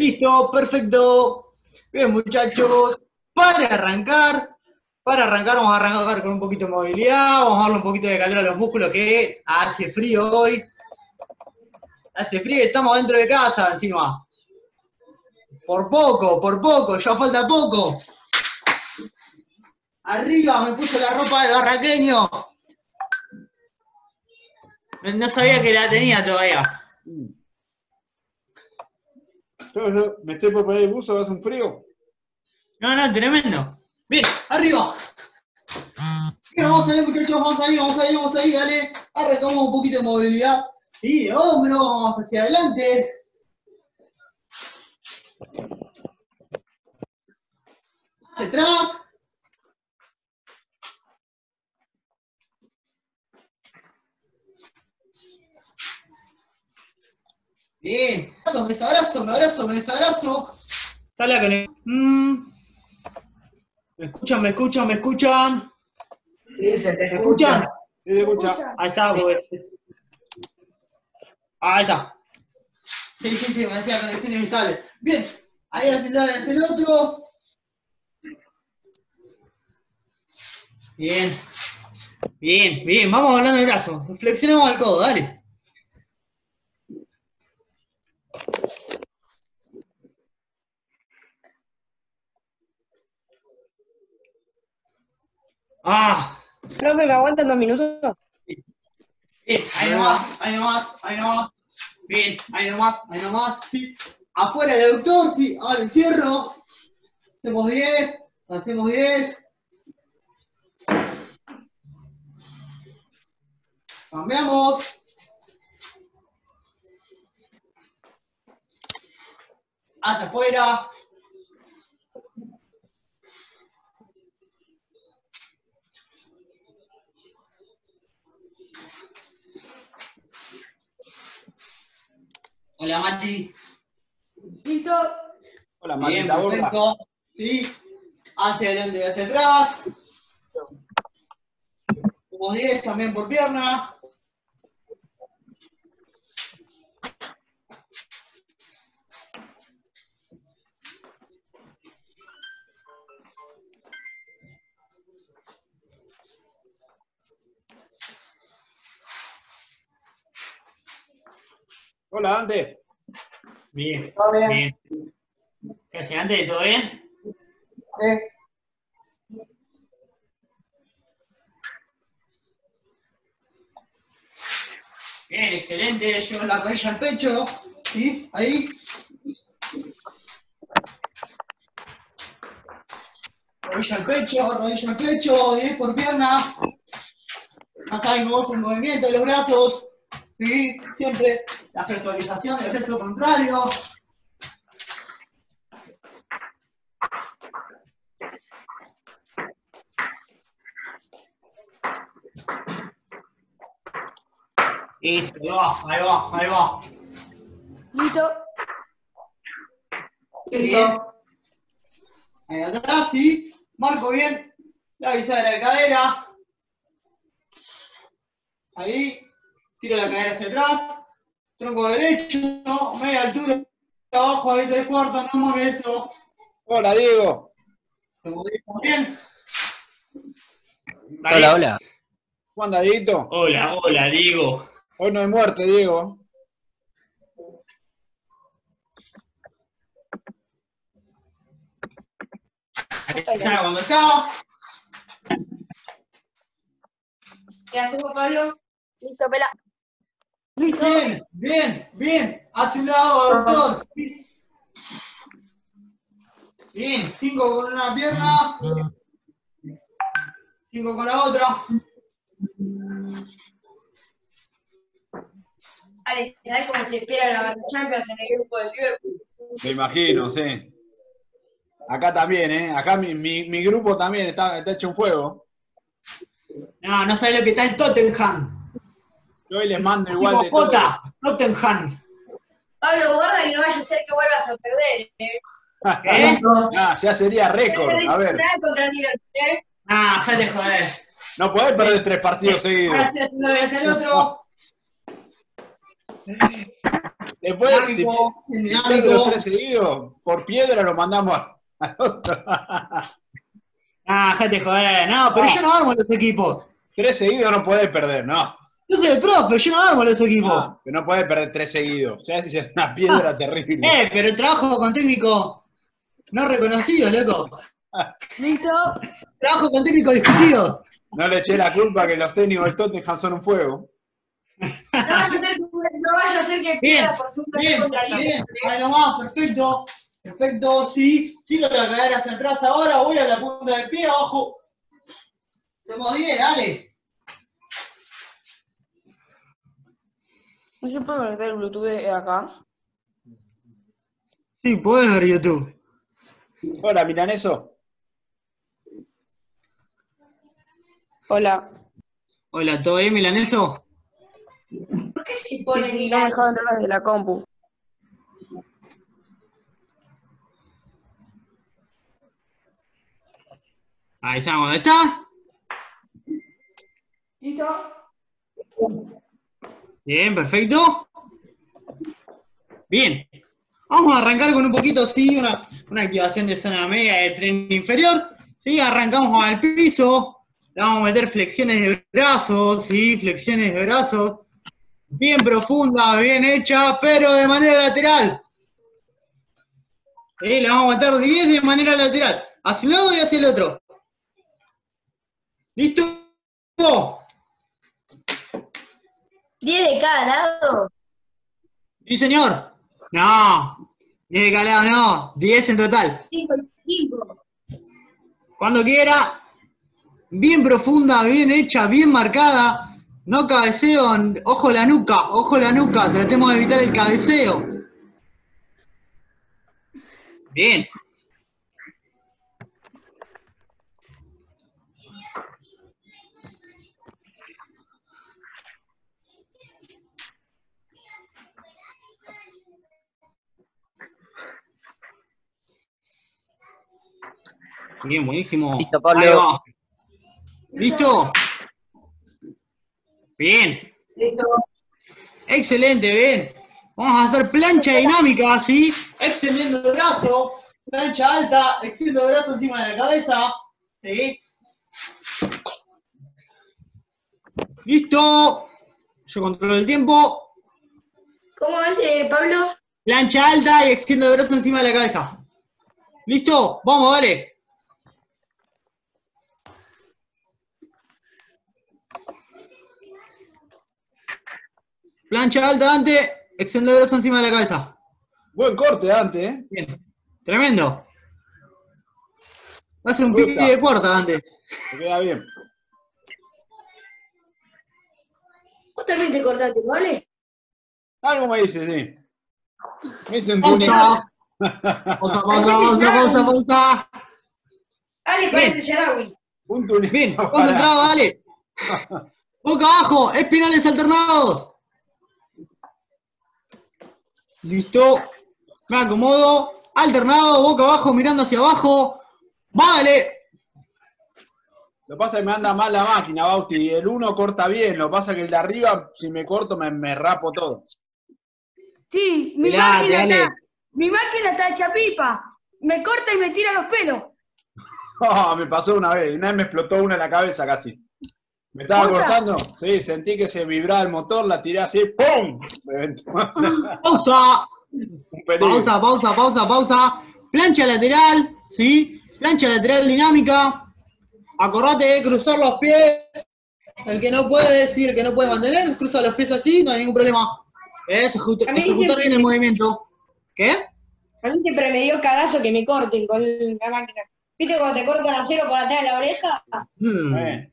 Listo, perfecto. Bien, muchachos. Para arrancar, para arrancar, vamos a arrancar con un poquito de movilidad, vamos a darle un poquito de calor a los músculos que hace frío hoy. Hace frío y estamos dentro de casa encima. Por poco, por poco, ya falta poco. Arriba me puso la ropa del barraqueño. No sabía que la tenía todavía. Yo, me estoy por poner el buzo, hace un frío. No, no, tremendo. Bien, arriba. Vamos a ir, muchachos, vamos a ir, vamos a ir, vamos a ir, dale. Arrancamos un poquito de movilidad. Y de hombro, vamos hacia adelante. Hacia atrás. Bien. Me desabrazo, me abrazo, me desabrazo. Sale a que mm. ¿Me escuchan, me escuchan, me escuchan? Sí, se te ¿Me escuchan? Sí, se escucha. Ahí está, pues. Ahí está. Sí, sí, sí, me decía conexión inestable. Bien, ahí hacia el lado, hacia el otro. Bien. Bien, bien, vamos hablando el brazo. Flexionamos al codo, dale. Ah, Profe, ¿me aguantan dos minutos? Bien, ahí nomás, ahí nomás, ahí nomás. Bien, ahí nomás, ahí nomás. Sí. Afuera el aductor, sí. Ahora encierro. Hacemos 10, hacemos 10. Cambiamos. Hacia afuera. Hola Mati. Listo. Hola, Bien, perfecto. Sí. Hacia adelante y hacia atrás. Como 10 también por pierna. Hola, Dante. Bien, ¿Todo bien? bien. ¿Qué haces antes? ¿Todo bien? Sí. Bien, excelente. Llevo la rodilla al pecho. ¿Sí? Ahí. Rodilla al pecho, rodilla al pecho, 10 por pierna. Cómo es el movimiento de los brazos. ¿Sí? Siempre la gestualización del sexo contrario. Listo, ahí va, ahí va, ahí va. Listo. Bien. Ahí atrás, sí. Marco bien. La bisagra de cadera. Ahí. Tiro la cadera hacia atrás. Tronco derecho. Media altura. Abajo, ahí tres cuartos, no más que eso. Hola, Diego. ¿Se movió bien? Hola, hola. ¿Cómo anda, Dieguito? Hola, hola, digo. Hoy no hay muerte, Diego. Cuando está. ¿Qué hacemos, Pablo? Listo, pela. Listo. Bien, bien, bien. Hacia un lado, doctor. Bien, cinco con una pierna. Cinco con la otra. Ale, ¿sabes cómo se espera la Banda Champions en el grupo del Liverpool? Me imagino, sí. Acá también, ¿eh? Acá mi, mi, mi grupo también está, está hecho un fuego. No, no sabes lo que está el Tottenham. Yo hoy les mando igual de todo. Tottenham. Pablo, guarda que no vaya a ser que vuelvas a perder, ¿eh? ¿Eh? Ah, ya sería récord. A ver, ¿eh? Ah, de joder. no podés perder tres partidos seguidos. Gracias, y hacia el otro. Después, si, Dinámico, si dinámico. pierde los tres seguidos, por piedra lo mandamos al otro. Ah, gente joder, no, pero No. yo no armo los equipos. tres seguidos no podés perder, no. Yo soy el profe, yo no armo los equipos. No, que no podés perder tres seguidos. O sea, si es una piedra terrible. Eh, pero trabajo con técnicos no reconocidos, loco. ¿Listo? Trabajo con técnicos discutidos. No le eché la culpa que los técnicos del Tottenham son un fuego. No vaya a ser, no vaya a ser que Bien, por su Bien, contra bien, nomás, perfecto. Perfecto, sí. Tiro la cadera hacia atrás ahora, voy a la punta del pie, abajo. Somos 10, dale. ¿No se puede conectar el Bluetooth de acá? Sí, puedes ver YouTube. Hola, Milaneso. Hola. Hola, ¿todo bien, Milaneso? ¿Por qué se pone No me Milán? dejaba entrar desde la compu. Ahí dónde está. ¿Listo? Bien, perfecto. Bien. Vamos a arrancar con un poquito, sí, una, una activación de zona media de tren inferior. Sí, arrancamos al piso. Le vamos a meter flexiones de brazos, sí, flexiones de brazos. Bien profunda, bien hecha, pero de manera lateral. Sí, le vamos a meter 10 de manera lateral. Hacia un lado y hacia el otro. ¿Listo? 10 de cada lado. Sí, señor. No, 10 de calado no, 10 en total. 5 y 5. Cuando quiera, bien profunda, bien hecha, bien marcada. No cabeceo, ojo la nuca, ojo la nuca, tratemos de evitar el cabeceo. Bien. Bien, buenísimo. Listo, Pablo. ¿Listo? Bien. Listo. Excelente, bien. Vamos a hacer plancha dinámica, ¿sí? Extendiendo el brazo, plancha alta, extiendo el brazo encima de la cabeza, ¿sí? Listo. Yo controlo el tiempo. ¿Cómo antes, Pablo? Plancha alta y extiendo el brazo encima de la cabeza. ¿Listo? Vamos, dale. Plancha alta antes, extiendo el brazo encima de la cabeza. Buen corte antes, ¿eh? Bien. Tremendo. Va a ser un pique de cuarta antes. Te queda bien. Vos también te cortaste, ¿vale? Algo me dice, sí. Me dicen Pausa. Pausa, pausa, pausa, pausa, pausa. Ale parece Yarawi. Un túnel. Bien, concentrado, dale. Boca abajo, espinales alternados. Listo. Me acomodo. Alternado, boca abajo, mirando hacia abajo. Vale. Lo que pasa es que me anda mal la máquina, Bauti. El uno corta bien. Lo que pasa es que el de arriba, si me corto, me, me rapo todo. Sí, mi Mirá, máquina dale. está. Mi máquina está hecha pipa. Me corta y me tira los pelos. Ah, me pasó una vez. Una vez me explotó una en la cabeza casi. Me estaba cortando. Sí, sentí que se vibraba el motor, la tiré así. ¡Pum! Pausa. Pausa, pausa, pausa, pausa. Plancha lateral, ¿sí? Plancha lateral dinámica. Acordate de cruzar los pies. El que no puede, sí, el que no puede mantener, cruza los pies así, no hay ningún problema. Es ejecu- A mí ejecutar bien el movimiento. ¿Qué? A mí siempre me dio cagazo que me corten con la máquina. ¿Viste cuando te cortan a cero por atrás de la oreja? Hmm. Eh,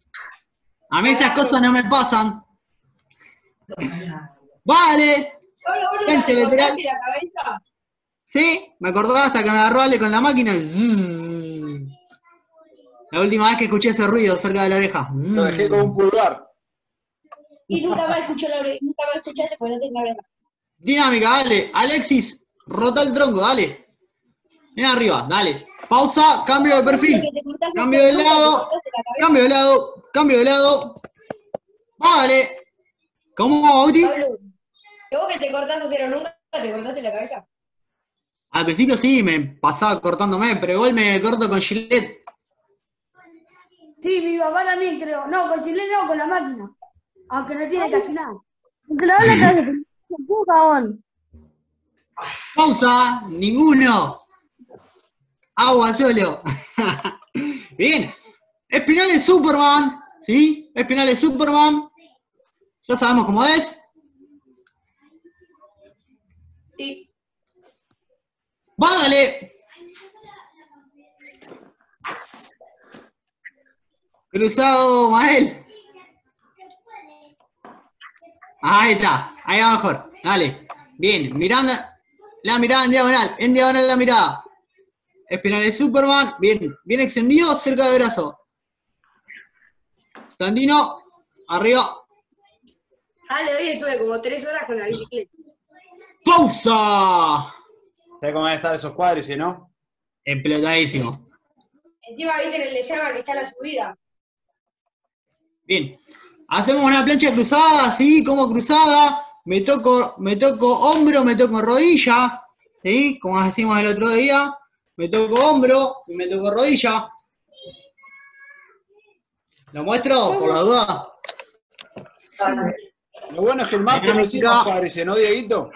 A mí esas cosas no me pasan. Vale, ¿vos lateral. cortaste la cabeza? sí, me acordaba hasta que me agarró Ale con la máquina. La última vez que escuché ese ruido cerca de la oreja. Lo dejé con un pulgar. Y nunca más escuché la oreja, nunca más escuchaste porque no tengo oreja. Dinámica, dale. Alexis, rota el tronco, dale. Ven arriba, dale. Pausa, cambio de perfil. Cambio de lado. Cambio de lado, cambio de lado. Vale. ¿Cómo, Bauti? Pablo, Que vos que te cortás a cero nunca, te cortaste la cabeza. Al principio sí, me pasaba cortándome, pero igual me corto con Gillette. Sí, mi papá también creo. No, con Chile no, con la máquina. Aunque no tiene casi nada. Aunque la la cabeza. ¡Pum, jabón! Pausa, ninguno. Agua solo. Bien. Espinal de Superman. ¿Sí? Espinal de Superman. Ya sabemos cómo es. Sí. Cruzado, Mael. Ahí está, ahí va mejor. Dale. Bien, miranda, la mirada en diagonal, en diagonal la mirada. Espinal de Superman, bien, bien extendido, cerca del brazo. Sandino, arriba. Dale, hoy estuve como tres horas con la bicicleta. ¡Pausa! ¿Sabes cómo van a estar esos cuádriceps, no? Explotadísimo. Encima, viste en el de que está la subida. Bien. Hacemos una plancha cruzada, así como cruzada. Me toco, me toco hombro, me toco rodilla. ¿Sí? Como decimos el otro día. Me toco hombro y me toco rodilla. ¿Lo muestro? Por la duda. Lo bueno es que el martes no hicimos cuádriceps, ¿no, Dieguito?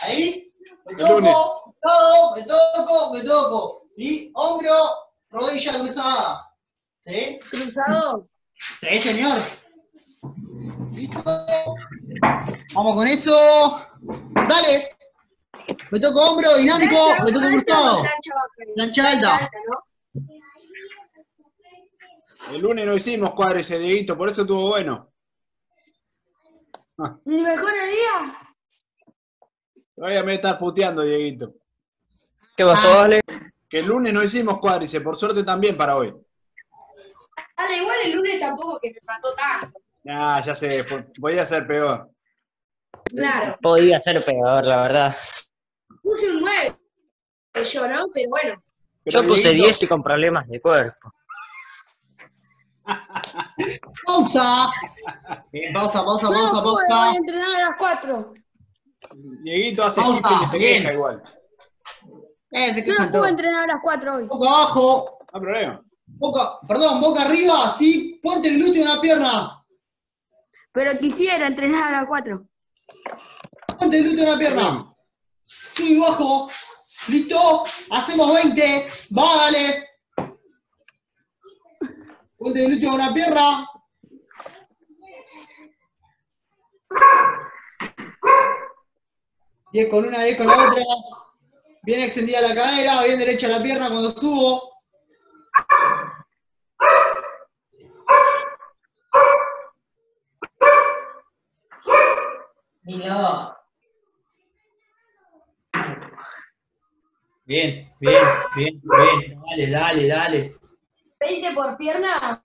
Ahí. Me toco, lunes. todo, me toco, me toco. ¿Sí? Hombro, rodilla cruzada. ¿Sí? Cruzado. Sí, señor. ¿Listo? Vamos con eso. Dale. Me toco hombro dinámico, me toco alta cruzado. Plancha baja. Plancha alta. ¿no? El lunes no hicimos cuádriceps, Dieguito, por eso estuvo bueno. Mi mejor día. Todavía me voy a estar puteando, Dieguito. ¿Qué pasó, Ah. Ale? Que el lunes no hicimos cuádriceps, por suerte también para hoy. Dale, igual el lunes tampoco que me mató tanto. Ah, ya sé, podía ser peor. Claro. Podía ser peor, la verdad. Puse un 9 yo, ¿no? Pero bueno. Pero Yo puse Dieguito, 10 y con problemas de cuerpo. Pausa. Bien, pausa, pausa, No pausa, pude, voy pausa. a entrenar a las 4. Dieguito hace Pausa, chiste que se bien. queja igual. Eh, se no pude entrenar a las 4 hoy. Boca abajo, No hay problema. boca, perdón, boca arriba, sí. Ponte el glúteo en la pierna. Pero quisiera entrenar a las 4. Ponte el glúteo en la pierna. Sí, bajo. ¿Listo? Hacemos 20. Va, Ponte el glúteo en la pierna. Diez con una, diez con la otra. Bien extendida la cadera, bien derecha la pierna cuando subo. Bien, bien, bien, bien. Dale, dale, dale. 20 por pierna.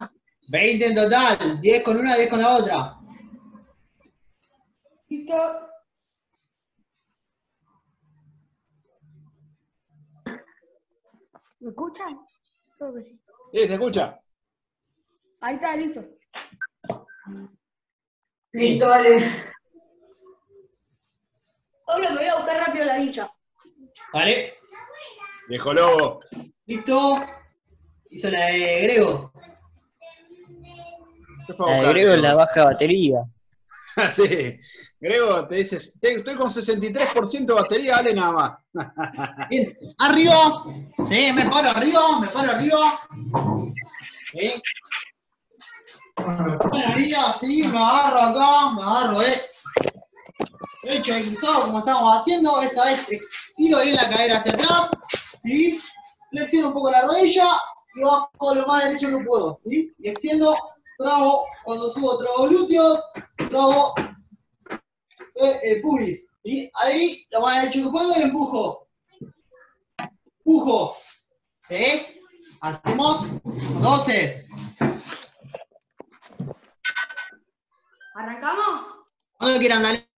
20 en total. 10 con una, 10 con la otra. ¿Listo? ¿Me escuchan? Creo que sí. Sí, se escucha. Ahí está, listo. Listo, dale. Pablo, me voy a buscar rápido la bicha. Vale. Viejo lobo. Listo. Hizo la de Grego. ¿Qué fue a La de Grego es la baja batería. sí. Grego, te dices, estoy con 63% de batería, dale nada más. Bien. Arriba. Sí, me paro arriba, me paro arriba. Sí. Me paro arriba, sí, me agarro acá, me agarro, eh. Derecho y cruzado como estamos haciendo. Esta vez tiro bien la cadera hacia atrás. ¿sí? Flexiono un poco la rodilla bajo lo más derecho que puedo. ¿sí? Y extiendo, trago, cuando subo trago glúteos, trago eh, eh, pubis. ¿sí? Ahí lo más derecho que puedo y empujo. Empujo. ¿Sí? Hacemos 12. ¿Arrancamos? Cuando quieran, dale.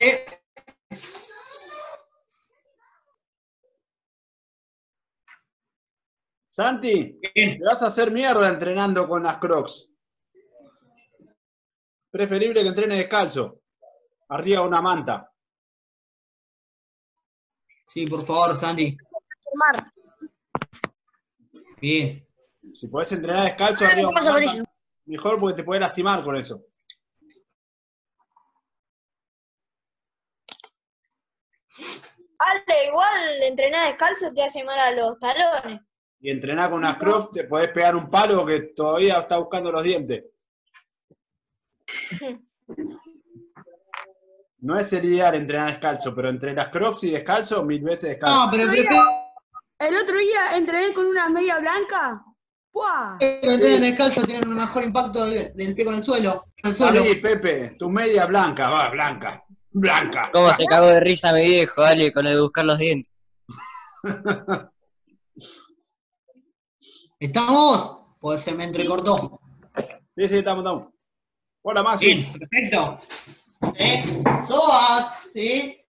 Eh, Santi, Bien. te vas a hacer mierda entrenando con las crocs. Preferible que entrene descalzo. Arriba una manta. Sí, por favor, Sandy. Mar. Bien. Si podés entrenar descalzo arriba una manta, mejor porque te puede lastimar con eso. Ale, igual entrenar descalzo te hace mal a los talones. Y entrenar con unas crocs, te podés pegar un palo que todavía está buscando los dientes. No es el ideal entrenar descalzo, pero entre las crocs y descalzo, mil veces descalzo. No, pero Otro prefiero día- El otro día entrené con una media blanca. ¡Puah! descalzo, tienen un mejor impacto del, del pie con el suelo. Pepe, tu media blanca, va, blanca, blanca. ¿Cómo se cagó de risa mi viejo, Ale, con el de buscar los dientes? ¿Estamos? Pues se me entrecortó. Sí, sí, estamos, estamos. Hola, Maxi. Bien, perfecto. ¿Eh? Soas, ¿sí?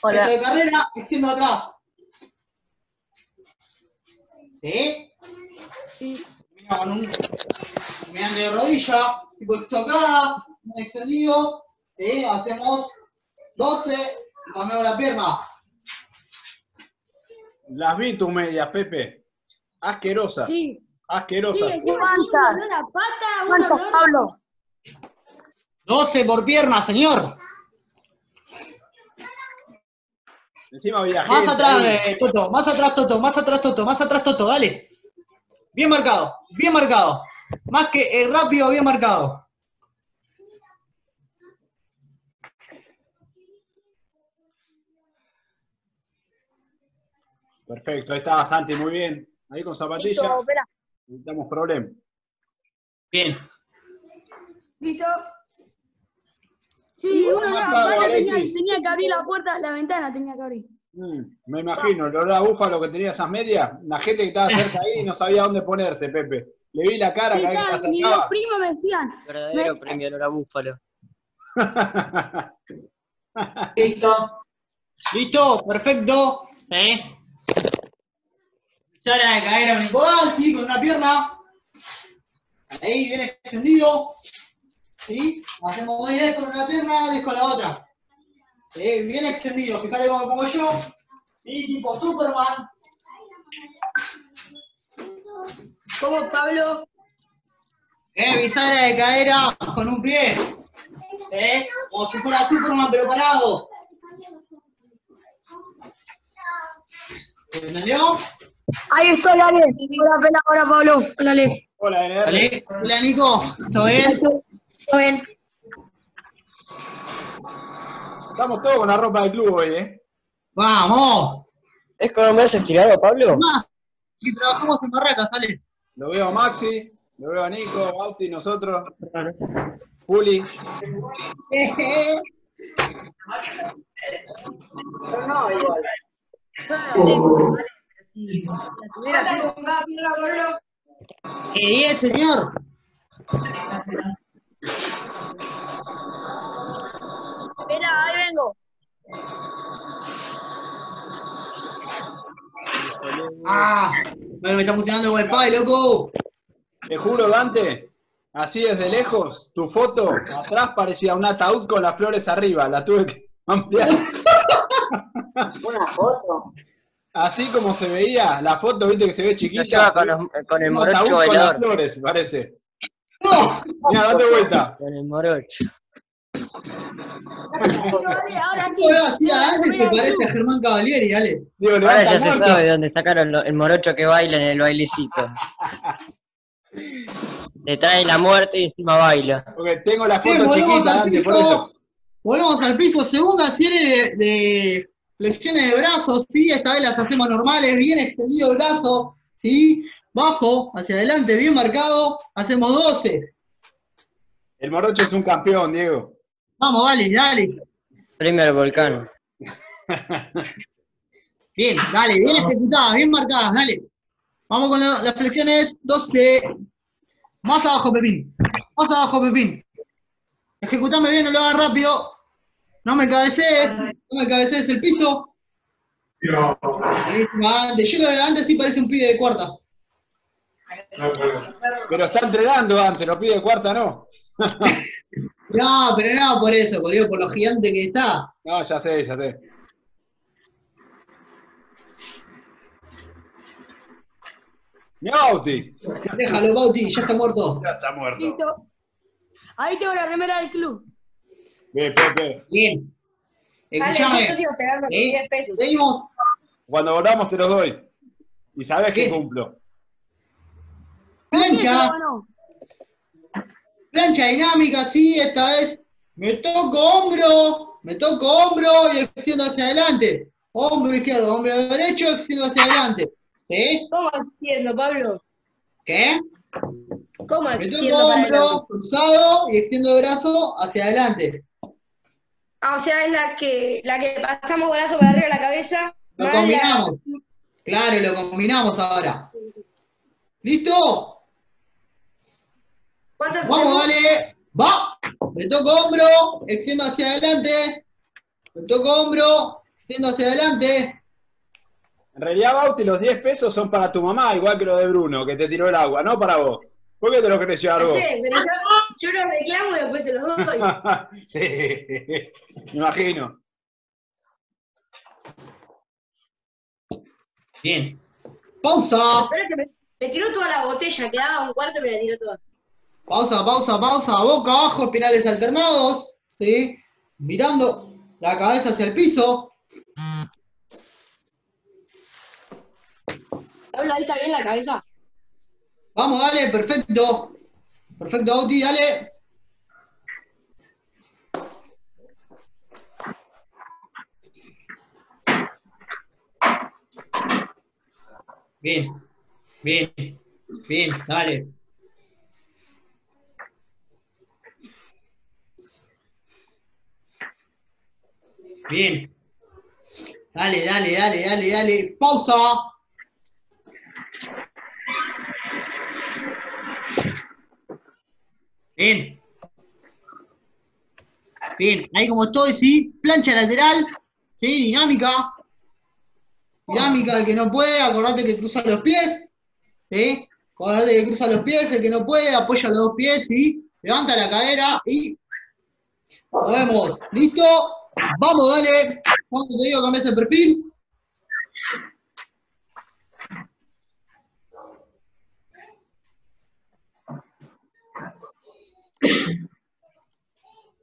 Hola. Esto de carrera, extiendo atrás. ¿Sí? Sí. Termina con un mediante de rodilla, tipo estocada, un extendido. ¿Sí? Hacemos 12 y cambiamos la pierna. Las vi tus medias, Pepe. Asquerosas, Sí. asquerosas. Sí, una pata. Pablo. 12 por pierna, señor. Encima había Más gente atrás, eh, Toto, más atrás, Toto, más atrás, Toto, más atrás, Toto, dale. Bien marcado, bien marcado. Más que eh, rápido, bien marcado. Perfecto, ahí estaba Santi, muy bien. Ahí con zapatilla, Listo, espera. evitamos problema. Bien. ¿Listo? Sí, uno no, marcado, aparte tenía, que abrir la puerta, la ventana tenía que abrir. Mm, me imagino, el olor a búfalo que tenía esas medias, la gente que estaba cerca ahí no sabía dónde ponerse, Pepe. Le vi la cara Sí, cada vez que dos acercaba. primos me decían, Verdadero Me- premio olor a búfalo. Listo, perfecto. ¿Eh? Hora de caer a un podal, sí, con una pierna. Ahí, bien extendido. ¿Sí? Hacemos 10 con una pierna, 10 con la otra. ¿Sí? Bien extendido, fíjate cómo me pongo yo. Y tipo Superman. ¿cómo Pablo? ¿Eh? Bisagra de cadera con un pie. ¿Eh? Como si fuera Superman, pero parado. ¿Entendió? Ahí estoy, Ale. Hola, pena, hola, Pablo. Hola, Ale. Hola, NR. Dale. Hola, Nico. ¿Todo bien? ¿Todo bien? Estamos todos con la ropa del club hoy, ¿eh? ¡Vamos! ¿Es con un brazo estirado, Pablo? Más. Y trabajamos en barracas, sale. Lo veo a Maxi, lo veo a Nico, Bauti, nosotros, Juli. ¡Qué bien, señor! Espera, ahí vengo. ¡Ah! Bueno, me está funcionando el wifi, loco. Te juro, Dante, así desde lejos, tu foto atrás parecía un ataúd con las flores arriba, la tuve que ampliar. Una foto. Así como se veía, la foto, viste que se ve chiquita. con, los- con el morocho con las flores, parece. ¡No! Mira, date vuelta. Con el morocho. Ale, ahora sí. Hacía antes que parece a Germán Cavalieri, dale. Digo, Ahora ya se muerto. sabe de dónde sacaron lo- el morocho que baila en el bailecito. Le trae la muerte y encima baila. Porque tengo la foto volvemos chiquita, Dante, por eso. Volvemos al piso, segunda serie de, de flexiones de brazos, sí, esta vez las hacemos normales, bien extendido el brazo, sí, bajo, hacia adelante, bien marcado, hacemos 12. El morocho es un campeón, Diego. Vamos, dale, dale. Al volcán. Bien, dale, bien ejecutadas, bien marcadas, dale. Vamos con la- las flexiones 12. Más abajo, Pepín. Más abajo, Pepín. Ejecutame bien, no lo hagas rápido. No me cabecees, no me cabecees el piso. Antes, yo lo de antes sí parece un pibe de cuarta. Pero está entrenando antes, lo pide cuarta, no. No, pero no por eso, boludo, por lo gigante que está. No, ya sé, ya sé. Mi Bauti. Déjalo, Bauti, ya está muerto. Ya está muerto. Listo. Ahí tengo la remera del club. Bien, Pepe. Bien. Dale, yo Escuchame. te sigo esperando con ¿eh? 10 pesos. Seguimos. Cuando volvamos te los doy. Y sabes que ¿Qué? cumplo. ¿Quién se lo Plancha. Plancha dinámica, sí, esta vez. Me toco hombro, me toco hombro y extiendo hacia adelante. Hombro izquierdo, hombro derecho, extiendo hacia adelante. ¿Sí? ¿Cómo extiendo, Pablo? ¿Qué? ¿Cómo Me extiendo toco para hombro adelante? cruzado y extiendo el brazo hacia adelante. Ah, o sea, es la que, la que pasamos brazo para arriba de la cabeza. Lo más la- combinamos. Claro, lo combinamos ahora. ¿Listo? ¿Cuántas Vamos, hacemos? dale. Va. Me toco hombro, extiendo hacia adelante. Me toco hombro, extiendo hacia adelante. En realidad, Bauti, los 10 pesos son para tu mamá, igual que lo de Bruno, que te tiró el agua, no para vos. ¿Por qué te lo querés llevar No vos? sé, pero yo, yo los reclamo y después se los doy. sí, me imagino. Bien. Pausa. Pero es que me, me tiró toda la botella, quedaba un cuarto y me la tiró toda. Pausa, pausa, pausa. Boca abajo, espirales alternados. ¿Sí? Mirando la cabeza hacia el piso. Pablo, ahí está bien la cabeza. Vamos, dale, perfecto. Perfecto, Auti, dale. Bien, bien, bien, dale. Bien. Dale, dale, dale, dale, dale. Pausa. Bien. Bien, ahí como estoy, sí. Plancha lateral, sí, dinámica. Dinámica, el que no puede, acordate que cruza los pies, ¿sí? Acordate que cruza los pies, el que no puede, apoya los dos pies, ¿sí? Levanta la cadera y movemos. ¿Listo? Vamos, dale. Vamos, te digo, cambias el perfil.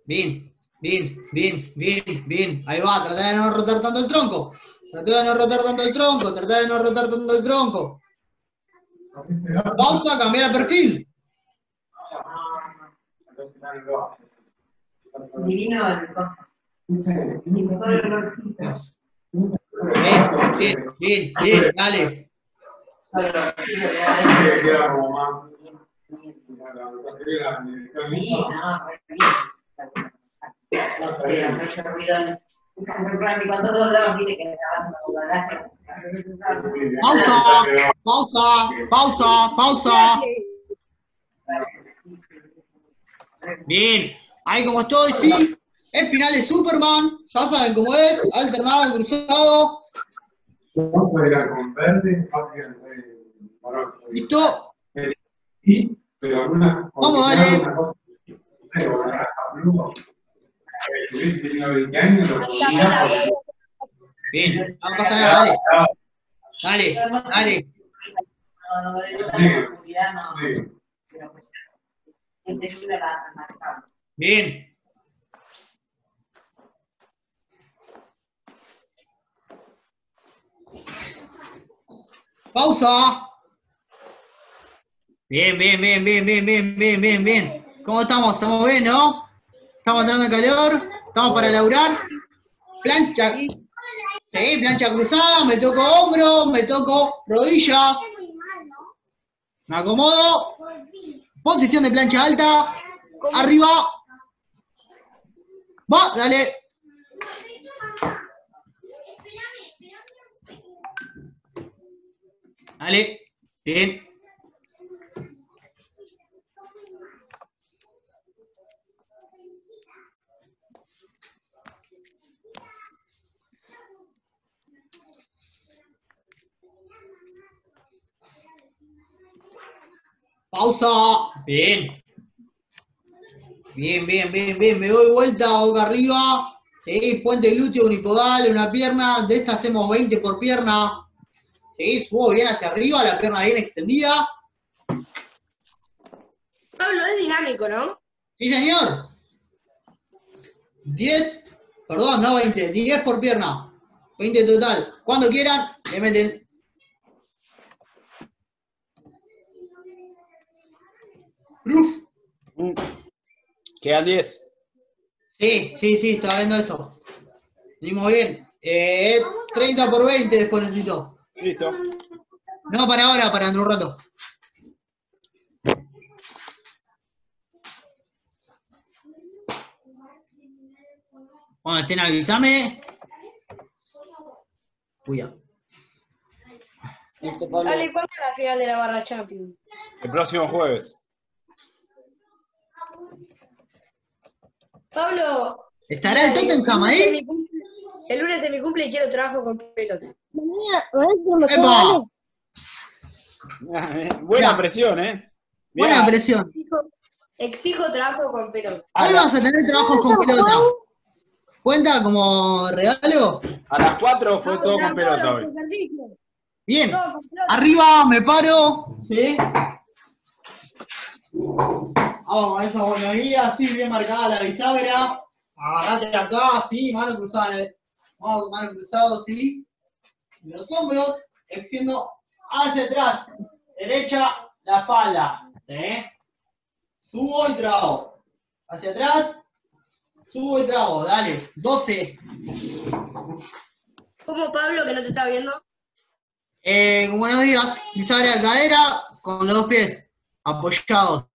Bien, bien, bien, bien, bien. Ahí va, trata de no rotar tanto el tronco. Trata de no rotar tanto el tronco, trata de no rotar tanto el tronco. Pausa, cambiar el perfil. Divino el. Divino todo el olorcito. Bien, bien, bien, bien, dale. Sí, no, re bien. Pero mucho ruido. Cuando todos lados viste que estaban Pausa, pausa, pausa, pausa. Bien, ahí como estoy, sí. Espinal de Superman, ya saben cómo es, alternado, cruzado. Marrón. ¿Listo? pero alguna... ¿Cómo, Ale? Pero acá, hubiese tenido 20 años, lo. Bien, no pasa nada, dale. Dale, dale. No, Bien. Pausa. Bien, bien, bien, bien, bien, bien, bien, bien, bien. ¿Cómo estamos? ¿Estamos bien, no? ¿Estamos entrando en calor? ¿Estamos para laburar? Plancha. Sí, plancha cruzada, me toco hombro, me toco rodilla. Me acomodo. Posición de plancha alta. Arriba. Va, dale. Dale. Bien. Pausa. Bien. Bien. Bien, bien, bien. Me doy vuelta boca arriba. Seguís, puente glúteo, unipodal, una pierna. De esta hacemos 20 por pierna. Seguís, subo bien hacia arriba, la pierna bien extendida. Pablo, es dinámico, ¿no? Sí, señor. 10, perdón, no 20, 10 por pierna. 20 total. Cuando quieran, le meten. Mm. Quedan 10. Sí, sí, sí, está viendo eso. Venimos bien. Eh, 30 por 20 después necesito. Listo. No, para ahora, para un rato. Cuando estén, avísame. Cuidado. Dale, ¿cuándo es la final de la barra Champions? El próximo jueves. Pablo. ¿Estará el Tottenham ahí? El lunes es mi cumple y quiero trabajo con pelota. Buena presión, ¿eh? Buena presión. Exijo, exijo trabajo con pelota. Hoy vas a tener trabajos con pelota. ¿Cuenta como regalo? a las 4 fue No, todo con pelota hoy. Bien. Pelota. Arriba, me paro. ¿Sí? Vamos con esa buenaría, así bien marcada la bisagra. Agarrate acá, sí, mano cruzada. en el- Vamos, mano cruzada, sí. Y los hombros, extiendo hacia atrás. Derecha, la espalda. ¿Sí? Subo y trago. Hacia atrás, subo y trago. Dale, 12. ¿Cómo Pablo, que no te está viendo? Eh, buenos días. Bisagra de cadera con los dos pies apoyados.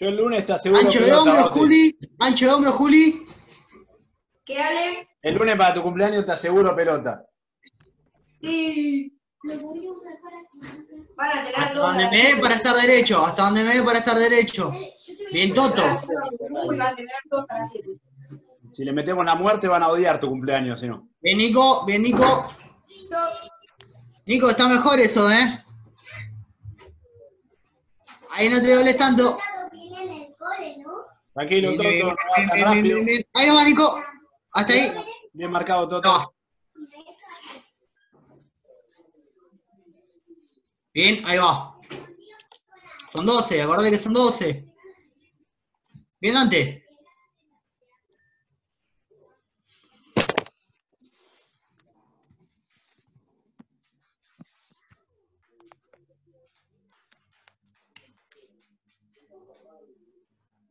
Yo el lunes te aseguro Ancho de hombro. Juli. Ancho de hombro, Juli. ¿Qué, Ale? El lunes para tu cumpleaños te aseguro pelota. Sí. Van a tener Hasta dos donde a la me dé para estar derecho. Hasta donde me dé para estar derecho. Bien, Toto. Si le metemos la muerte van a odiar tu cumpleaños, si no. Bien, Nico. Bien, Nico. Nico, está mejor eso, ¿eh? Ahí no te dobles tanto. Tranquilo, Toto, va. Ahí nomás, Nico. Hasta ahí. Bien marcado, Toto. Bien, ahí va. Son 12, acordate que son 12. Bien, Dante.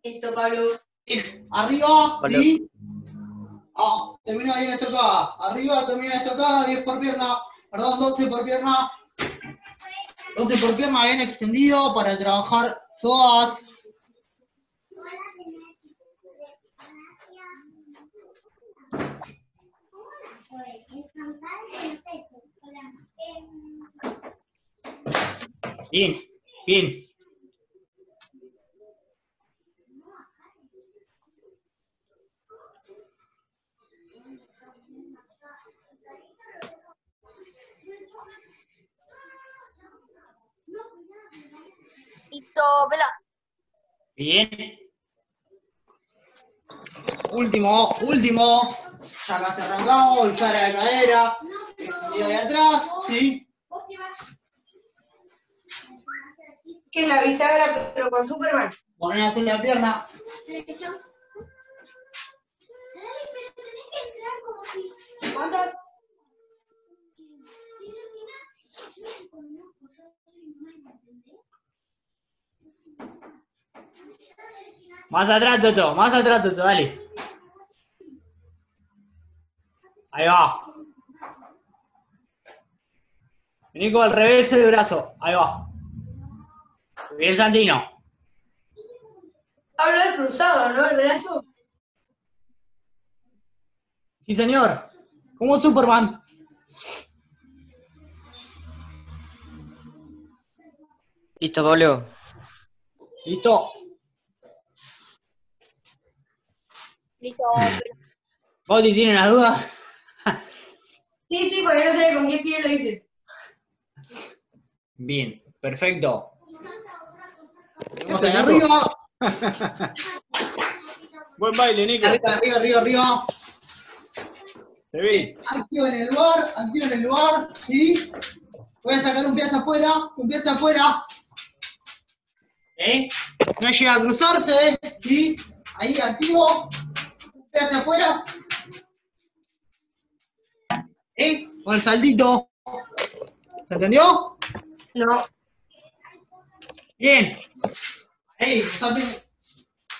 Listo, Pablo. Bien, Arriba, Hola. sí. Ah, termina bien estocada. Arriba termina estocada, 10 por pierna. Perdón, 12 por pierna. 12 por pierna bien extendido para trabajar psoas. Bien, bien. Listo, vela. Bien. Último, último. Ya casi arrancamos, bisagra de cadera. Extendido de atrás, sí. Que es la bisagra, pero con Superman. Poner así la pierna. ¿Cuántas? Más atrás, Toto, más atrás, Toto, dale. Ahí va. Vení con el revés del brazo. Ahí va. Bien, Santino. Pablo es cruzado, ¿no? El brazo. Sí, señor. Como Superman. Listo, Pablo. Listo. Listo. Bauti tiene una duda. Sí, sí, porque no sé con qué pie lo hice. Bien, perfecto. Seguimos ¿Qué acá hace, arriba. Buen baile, Nico. Arriba, arriba, arriba, arriba. Te vi. Activo en el lugar, activo en el lugar, ¿sí? Voy a sacar un pie hacia afuera, un pie hacia afuera. ¿Eh? No llega a cruzarse, ¿sí? Ahí, activo. Pie hacia afuera. ¿Eh? Con el saldito. ¿Se entendió? No. Bien. Ahí,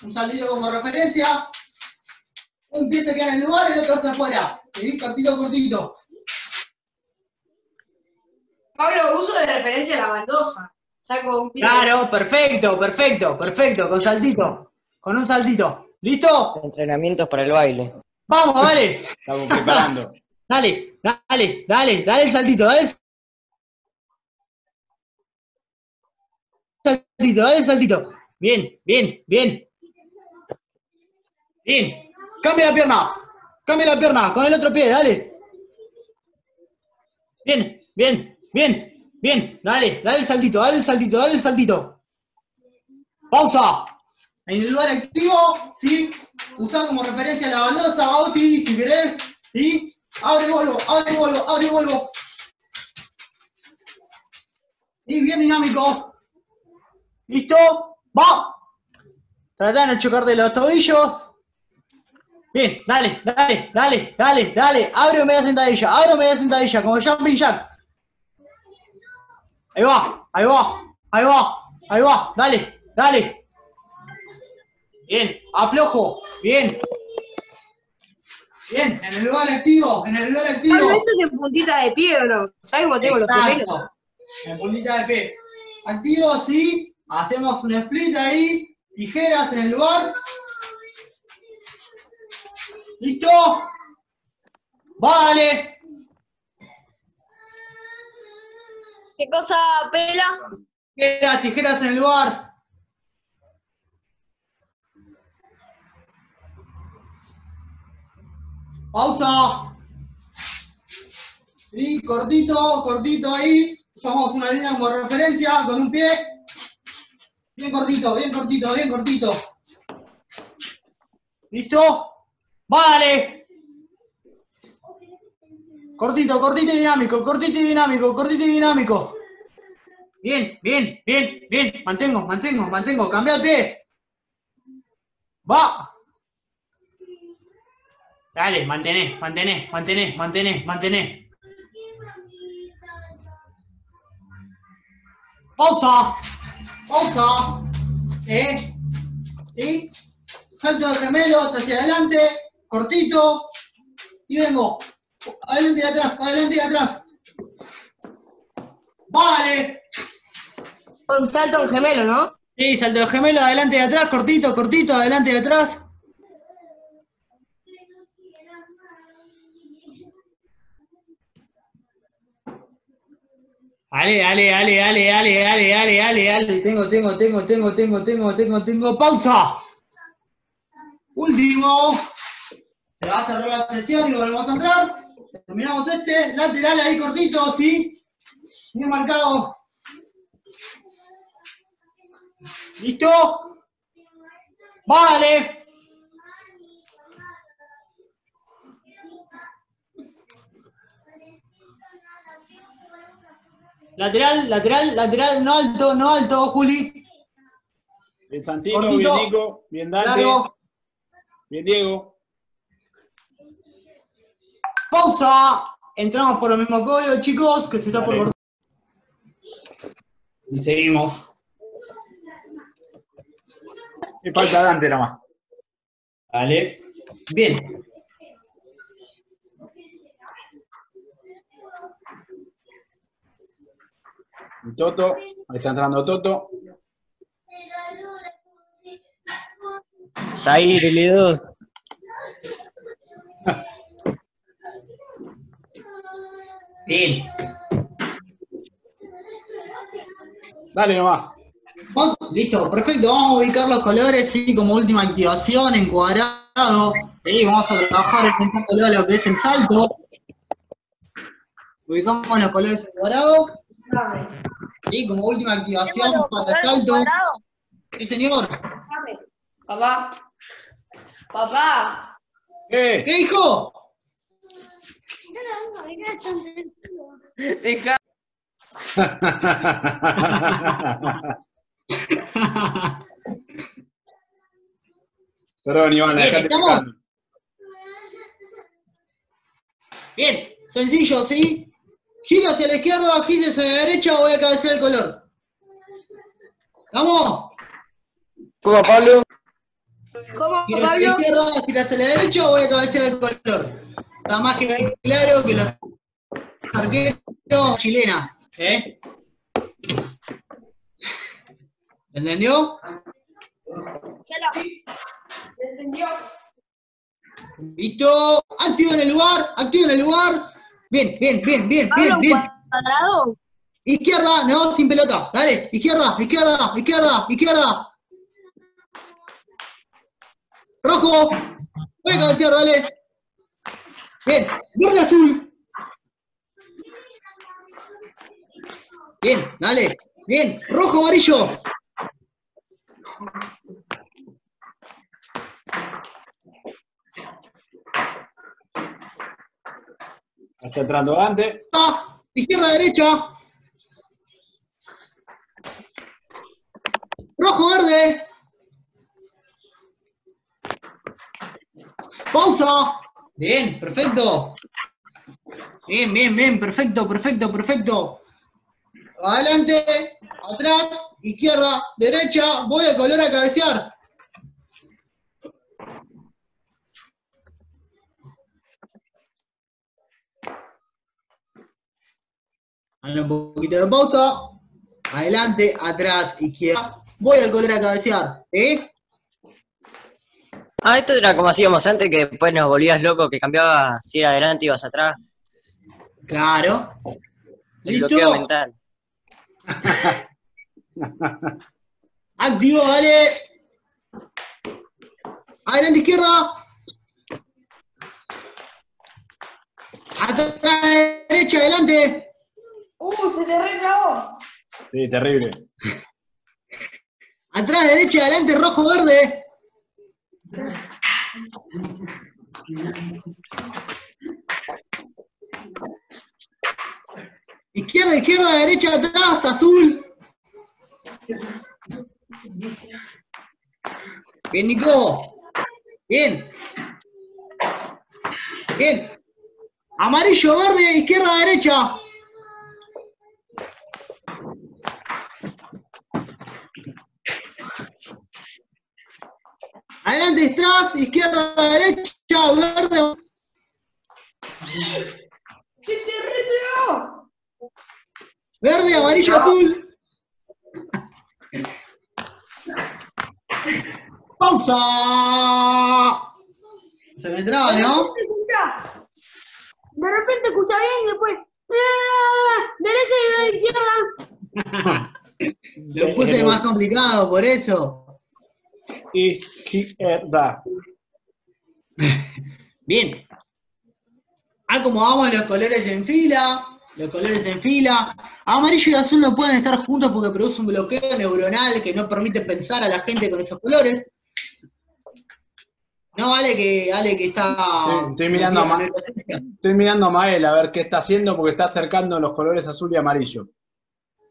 un saldito como referencia. Un pie se queda en el lugar y el otro hacia afuera. ¿Sí? Cortito, cortito. Pablo, uso de referencia la baldosa. Saco un pie. Claro, perfecto, perfecto, perfecto, con saltito, con un saltito. ¿Listo? Entrenamientos para el baile. Vamos, dale, Estamos preparando. dale, dale, dale, dale el saltito, dale el saltito, dale el saltito. Bien, bien, bien. Bien. Cambia la pierna, cambia la pierna, con el otro pie, dale. Bien, bien, bien, bien, dale, dale el saltito, dale el saltito, dale el saltito. Pausa. En el lugar activo, ¿sí? Usá como referencia la baldosa, Bauti, si querés, ¿sí? Abre y vuelvo, abre y vuelvo, abre y vuelvo. Y bien dinámico. ¿Listo? ¡Va! Tratá de no chocar de los tobillos. Bien, dale, dale, dale, dale, dale. Abre o media sentadilla, abre o media sentadilla, como jumping jack. Ahí va, ahí va, ahí va, ahí va, dale, dale. Bien, aflojo, bien. Bien, en el lugar activo, en el lugar activo. Pablo, ¿esto es en puntita de pie o no? ¿Sabes cómo tengo los? Exacto. En puntita de pie. Activo, sí. Hacemos un split ahí. Tijeras en el lugar. ¿Listo? Vale. ¿Qué cosa, Pela? Tijeras, tijeras en el lugar. Pausa. Sí, cortito, cortito ahí. Usamos una línea como referencia con un pie. Bien cortito, bien cortito, bien cortito. ¿Listo? Vale. Cortito, cortito y dinámico, cortito y dinámico, cortito y dinámico. Bien, bien, bien, bien. Mantengo, mantengo, mantengo. Cambia el pie. Va. Dale, mantené, mantené, mantené, mantené, mantené. Pausa. Pausa. ¿Eh? ¿Sí? Salto de gemelos hacia adelante, cortito. Y vengo. Adelante y atrás, adelante y atrás. Vale. Con salto en gemelo, ¿no? Sí, salto de gemelo, adelante y atrás, cortito, cortito, adelante y atrás. Ale, ale, ale, ale, ale, ale, ale, ale, ale. Tengo, tengo, tengo, tengo, tengo, tengo, tengo, tengo. ¡Pausa! Último. Se va a cerrar la sesión y volvemos a entrar. Terminamos este. Lateral ahí cortito, ¿sí? Bien marcado. ¿Listo? Vale. Lateral, lateral, lateral, no alto, no alto, Juli. Bien Santino, Cortito. bien Nico, bien Dante, bien Diego. Pausa. Entramos por el mismo código, chicos, que se está por Dale. cortar. Y seguimos. Me falta Dante nomás. Vale. Bien. Toto, ahí está entrando Toto. Zaire, L2. Bien. Dale nomás. Vamos- listo, perfecto. Vamos a ubicar los colores, sí, como última activación, en cuadrado. Sí, vamos a trabajar a lo que es el salto. Ubicamos los colores en cuadrado. Sí, como última activación para el salto. Sí, señor. Papá. Papá, ¿Qué? ¿Qué dijo? Deja. Perdón, Iván, Bien, ¿estamos? Bien, sencillo, ¿sí? Giro hacia la izquierda, giro hacia la derecha, voy a cabecear el color. ¿Vamos? ¿Cómo, Pablo? ¿cómo, Giro hacia la Pablo? izquierda, giro hacia la derecha, voy a cabecear el color. Está más que claro que los arqueros chilena. ¿Eh? ¿Entendió? Listo. Activo en el lugar, activo en el lugar. Bien, bien, bien, bien, bien, bien. cuadrado. Izquierda, no, sin pelota. Dale, izquierda, izquierda, izquierda, izquierda. Rojo. Voy a cabecear, dale. Bien, verde azul. Bien, dale. Bien, rojo amarillo. Está entrando Dante. Ah, izquierda, derecha. Rojo, verde. Pausa. Bien, perfecto. Bien, bien, bien, perfecto, perfecto, perfecto. Adelante, atrás, izquierda, derecha, voy a color a cabecear. Hay un poquito de pausa. Adelante, atrás, izquierda. Voy al color a cabecear. ¿Eh? Ah, esto era como hacíamos antes, que después nos volvías loco, que cambiabas si era adelante ibas atrás. Claro. El bloqueo ¿Listo? mental. Activo, dale. Adelante, izquierda. Atrás, derecha, adelante. Uh, se te retrabó. Sí, terrible. Atrás, derecha, adelante, rojo, verde. Izquierda, izquierda, derecha, atrás, azul. Bien, Nico. Bien. Bien. Amarillo, verde, izquierda, derecha. Adelante, atrás, izquierda, derecha, verde. Se te retrabó. Verde, amarillo, azul. Pausa. Se me traba, ¿no? De repente escucha bien y después. ¡ah! Derecha y izquierda. Lo puse más complicado, por eso. Izquierda. Bien. Acomodamos los colores en fila. Los colores en fila. Amarillo y azul no pueden estar juntos porque produce un bloqueo neuronal que no permite pensar a la gente con esos colores. No, vale que, Ale que está. Estoy- estoy mirando a Ma- Estoy mirando a Mael a ver qué está haciendo porque está acercando los colores azul y amarillo.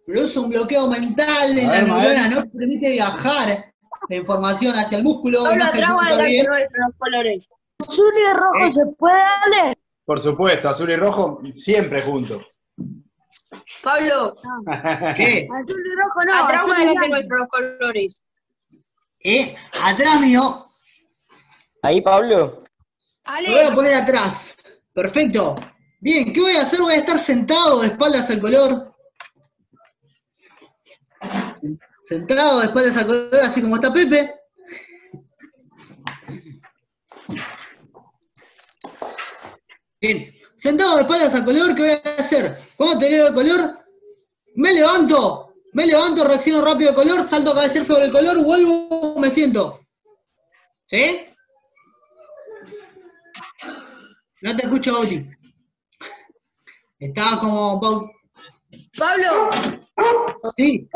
Produce un bloqueo mental en la neurona, Mael. no permite viajar la información hacia el músculo. No atrás o ejecuta adelante bien. los colores. Azul y rojo Eh. se puede darle. Por supuesto, azul y rojo siempre juntos. Pablo, ¿Qué? Azul y rojo no. atrás adelante nuestros colores. ¿Eh? Atrás mío, Ahí, Pablo. Lo voy a poner atrás. Perfecto. Bien, ¿qué voy a hacer? Voy a estar sentado de espaldas al color. Sentado de espaldas al color, así como está Pepe. Bien, sentado de espaldas al color, ¿qué voy a hacer? Cuando te veo de color, me levanto, me levanto, reacciono rápido de color, salto a cabecear sobre el color, vuelvo, me siento. ¿Sí? No te escucho, Bauti. Estaba como Bauti. Pablo, Sí.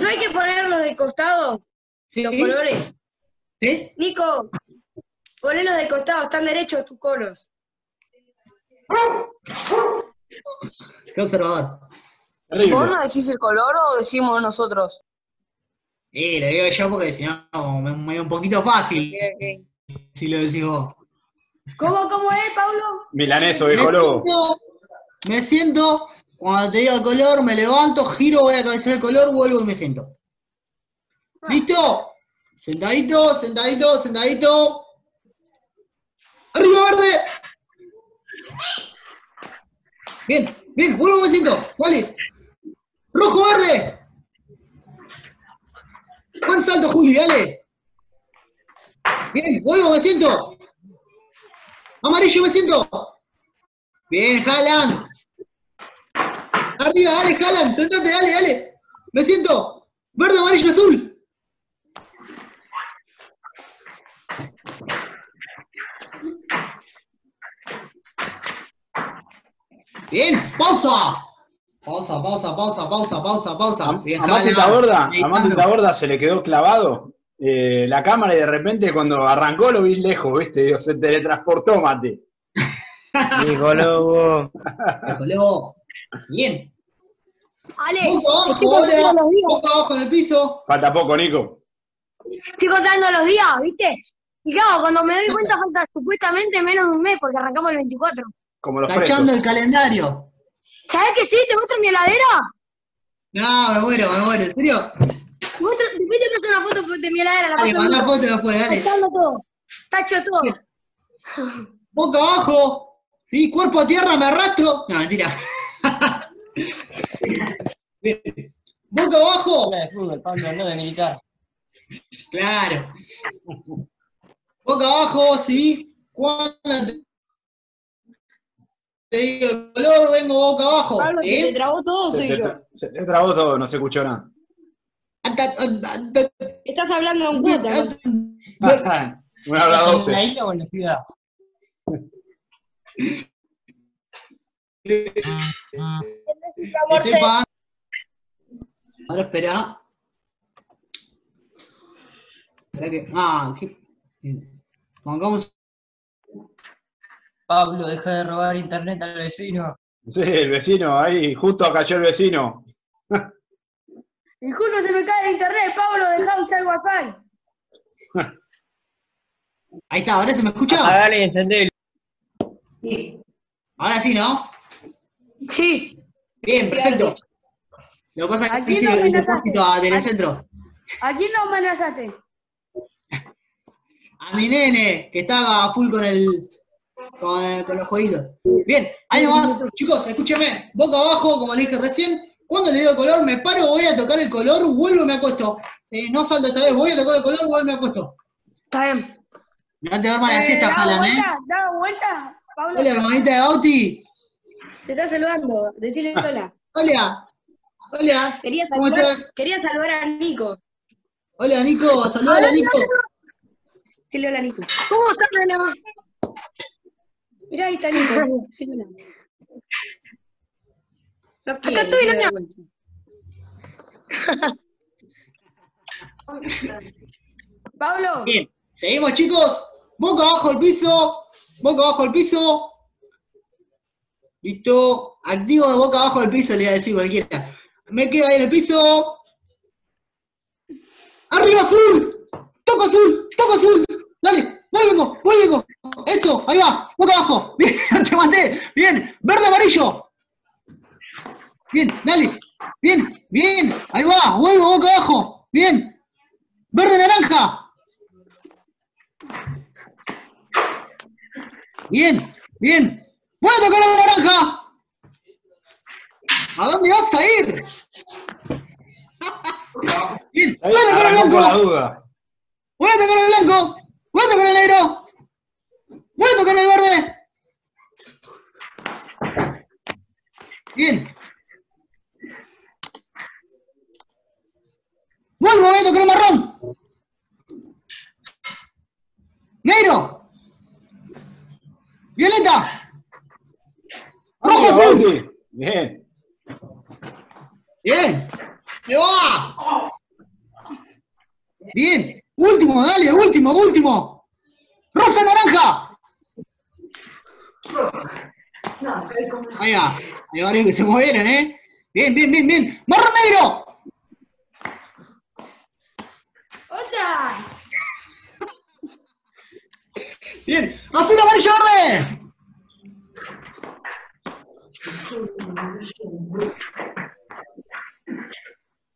¿no hay que ponerlo de costado? sí. Los colores. ¿Sí? Nico, ponelos de costado, están derechos tus conos. Qué observador. Terrible. ¿Vos no decís el color o decimos nosotros? Eh, lo digo yo porque si no me, me da un poquito fácil si lo decís vos. ¿Cómo, cómo es, Pablo? Milaneso, viejo lobo. me siento, cuando te diga el color, me levanto, giro, voy a cabecear el color, vuelvo y me siento. ¿Listo? Sentadito, sentadito, sentadito. ¡Arriba verde! Bien, bien, vuelvo me siento. Vale. ¡Rojo verde! Buen salto, Juli, dale. Bien, vuelvo, me siento. Amarillo, me siento. Bien, Jalan. Arriba, dale, Jalan. Sentate, dale, dale. Me siento. Verde, amarillo, azul. Bien, pausa. Pausa, pausa, pausa, pausa, pausa, pausa. Bien, A Mati. Taborda, a. Mati Taborda se le quedó clavado eh, la cámara y de repente cuando arrancó lo vi lejos, ¿viste? Digo, se teletransportó, Mati. Viejo lobo. Viejo lobo. Bien. Ale, estoy abajo ahora. abajo en el piso. Falta poco, Nico. Estoy contando los días, ¿viste? Y claro, cuando me doy cuenta falta supuestamente menos de un mes porque arrancamos el 24. Como los Tachando presos. el calendario. ¿Sabes que sí? ¿Te muestro mi heladera? No, me muero, me muero. ¿En serio? Te muestro, después te paso una foto de mi heladera. La Dale, mandá foto después, dale. Tachando todo. Tacho todo. Boca abajo. Sí, cuerpo a tierra, me arrastro. No, mentira. Boca abajo. Habla de fútbol, Pablo, no de militar. Claro. Boca abajo, sí. Cuando te- te digo el color, vengo boca abajo. Pablo, ¿sí? ¿se te trabó todo Se soy te, yo? tra- se te trabó todo, no se escuchó nada. Estás hablando de un cuota. ¿no? Una hora ¿En la doce. isla o en la ciudad? Ahora espera. Espera que. Ah, qué. Pongamos. Pablo, deja de robar internet al vecino. Sí, el vecino, ahí, justo cayó el vecino. Y justo se me cae el internet, Pablo, deja de usar el wifi. Ahí está, ahora se me escucha. Apagale y encendelo. Ahora sí, ¿no? Sí. Bien, perfecto. Lo que pasa es que el depósito a Telecentro. ¿A quién lo amenazaste? A mi nene, que estaba full con el. Con, el- con los jueguitos. Bien, ahí nomás, chicos, escúcheme. Boca abajo, como le dije recién. Cuando le digo color, me paro, voy a tocar el color, vuelvo y me acuesto. Eh, no salto esta vez, voy a tocar el color, vuelvo y me acuesto. Está bien. De dormir a la Eh, siesta, ¿dado jalan, ¿eh? vuelta? ¿Dado vuelta? Pablo. Hola, hermanita de Bauti. Te está saludando. Decirle hola. Hola. Hola. Quería ¿Cómo saludar, estás? quería saludar a Nico. Hola, Nico. Saludala, Nico. Decirle hola Nico. ¿Cómo estás, nena? Mirá, ahí está Nico. Decirle hola. No quiere, estoy, tiene nena. vergüenza. Pablo. Bien. Seguimos, chicos. Boca abajo al piso. Boca abajo al piso. Listo. Activo de boca abajo al piso, le voy a decir cualquiera. Me quedo ahí en el piso. ¡Arriba azul! ¡Toco azul! ¡Toco azul! Dale, voy vengo. Eso, ahí va, boca abajo. Bien, te maté. Bien, verde amarillo. Bien, dale. Bien, bien. Ahí va, vuelvo boca abajo. Bien. Verde naranja. Bien, bien. Voy a tocar la naranja. ¿A dónde vas a ir? Bien, Ahí voy a tocar el arrancó con la blanco. a tocar el blanco. A tocar el negro. A tocar el verde. Bien. Vuelvo, tocar el marrón. Negro. Violeta. Rojo Bien, azul. Bien. Bien. ¡Ahí va! Bien. Último, dale, último, último. Rosa naranja. Ahí va. Hay varios que se movieron, ¿eh? Bien, bien, bien, bien. Marrón negro. O sea, Bien. Azul, amarillo, verde.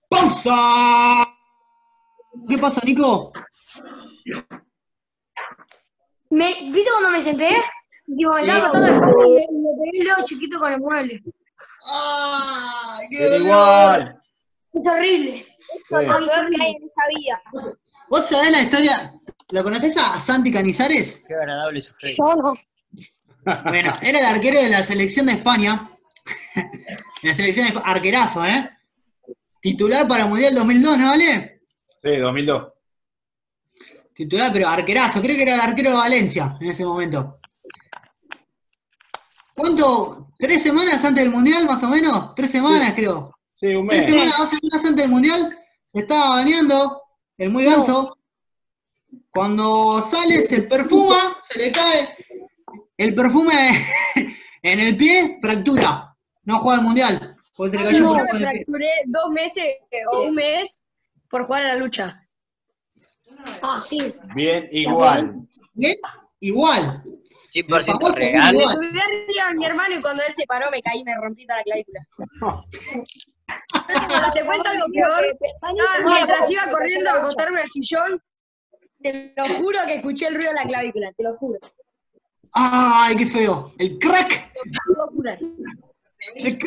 ¡Pausa! ¿Qué pasa, Nico? me, ¿viste cuando me senté? Digo, me estaba cortando el y me pegué el dedo chiquito con el mueble. ¡Ay, qué dolor! igual. Es horrible. Eso es lo peor que hay en esta vida. ¿Vos sabés la historia? ¿Lo conocés a Santi Canizares? Qué agradable sufrir. Yo no. Bueno, era el arquero de la selección de España. la selección de Espa- arquerazo, ¿eh? Titular para el Mundial 2002, ¿no vale? Sí, 2002. Titular, pero arquerazo. Creo que era el arquero de Valencia en ese momento. ¿Cuánto? ¿Tres semanas antes del Mundial, más o menos? ¿Tres semanas, creo? Sí, un Tres mes. semanas, dos semanas antes del Mundial, se estaba bañando el muy ganso. Cuando sale, se perfuma, se le cae el perfume en el pie, fractura. No juega el Mundial, porque se le cayó Yo el me fracturé dos meses o un mes por jugar a la lucha. Ah, sí. Bien, igual. Bien, igual. 100% famoso real. igual. Subí arriba a mi hermano y cuando él se paró me caí y me rompí toda la clavícula. ¿Te cuento algo peor? No, mientras iba corriendo a acostarme al sillón, te lo juro que escuché el ruido de la clavícula, te lo juro. Ay, qué feo. El crack, Yo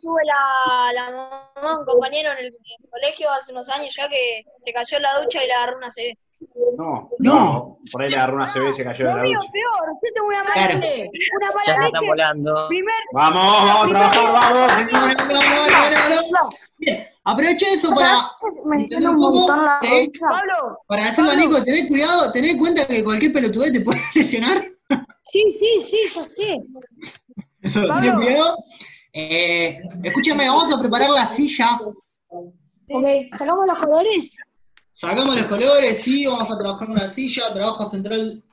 tuve la, la mamá de un compañero en el, en el colegio hace unos años ya que se cayó en la ducha y le agarró una CB. No, No. Por ahí le agarró una CB y se cayó de Lo la mío ducha. peor, yo tengo una mala Claro. leche. Una Ya mala se están leche. volando. Primer, Vamos, vamos a trabajar, vamos. Bueno, bueno. Bien, aproveché eso para, me un montón la. Pablo, para a Nico, tenés cuidado, tenés en cuenta que cualquier pelotudez te puede lesionar. Sí, sí, sí, yo sé. Eso, tenés cuidado. Eh, escúchame, vamos a preparar la silla. Ok, ¿sacamos los colores? Sacamos los colores, sí, vamos a trabajar una silla, trabajo central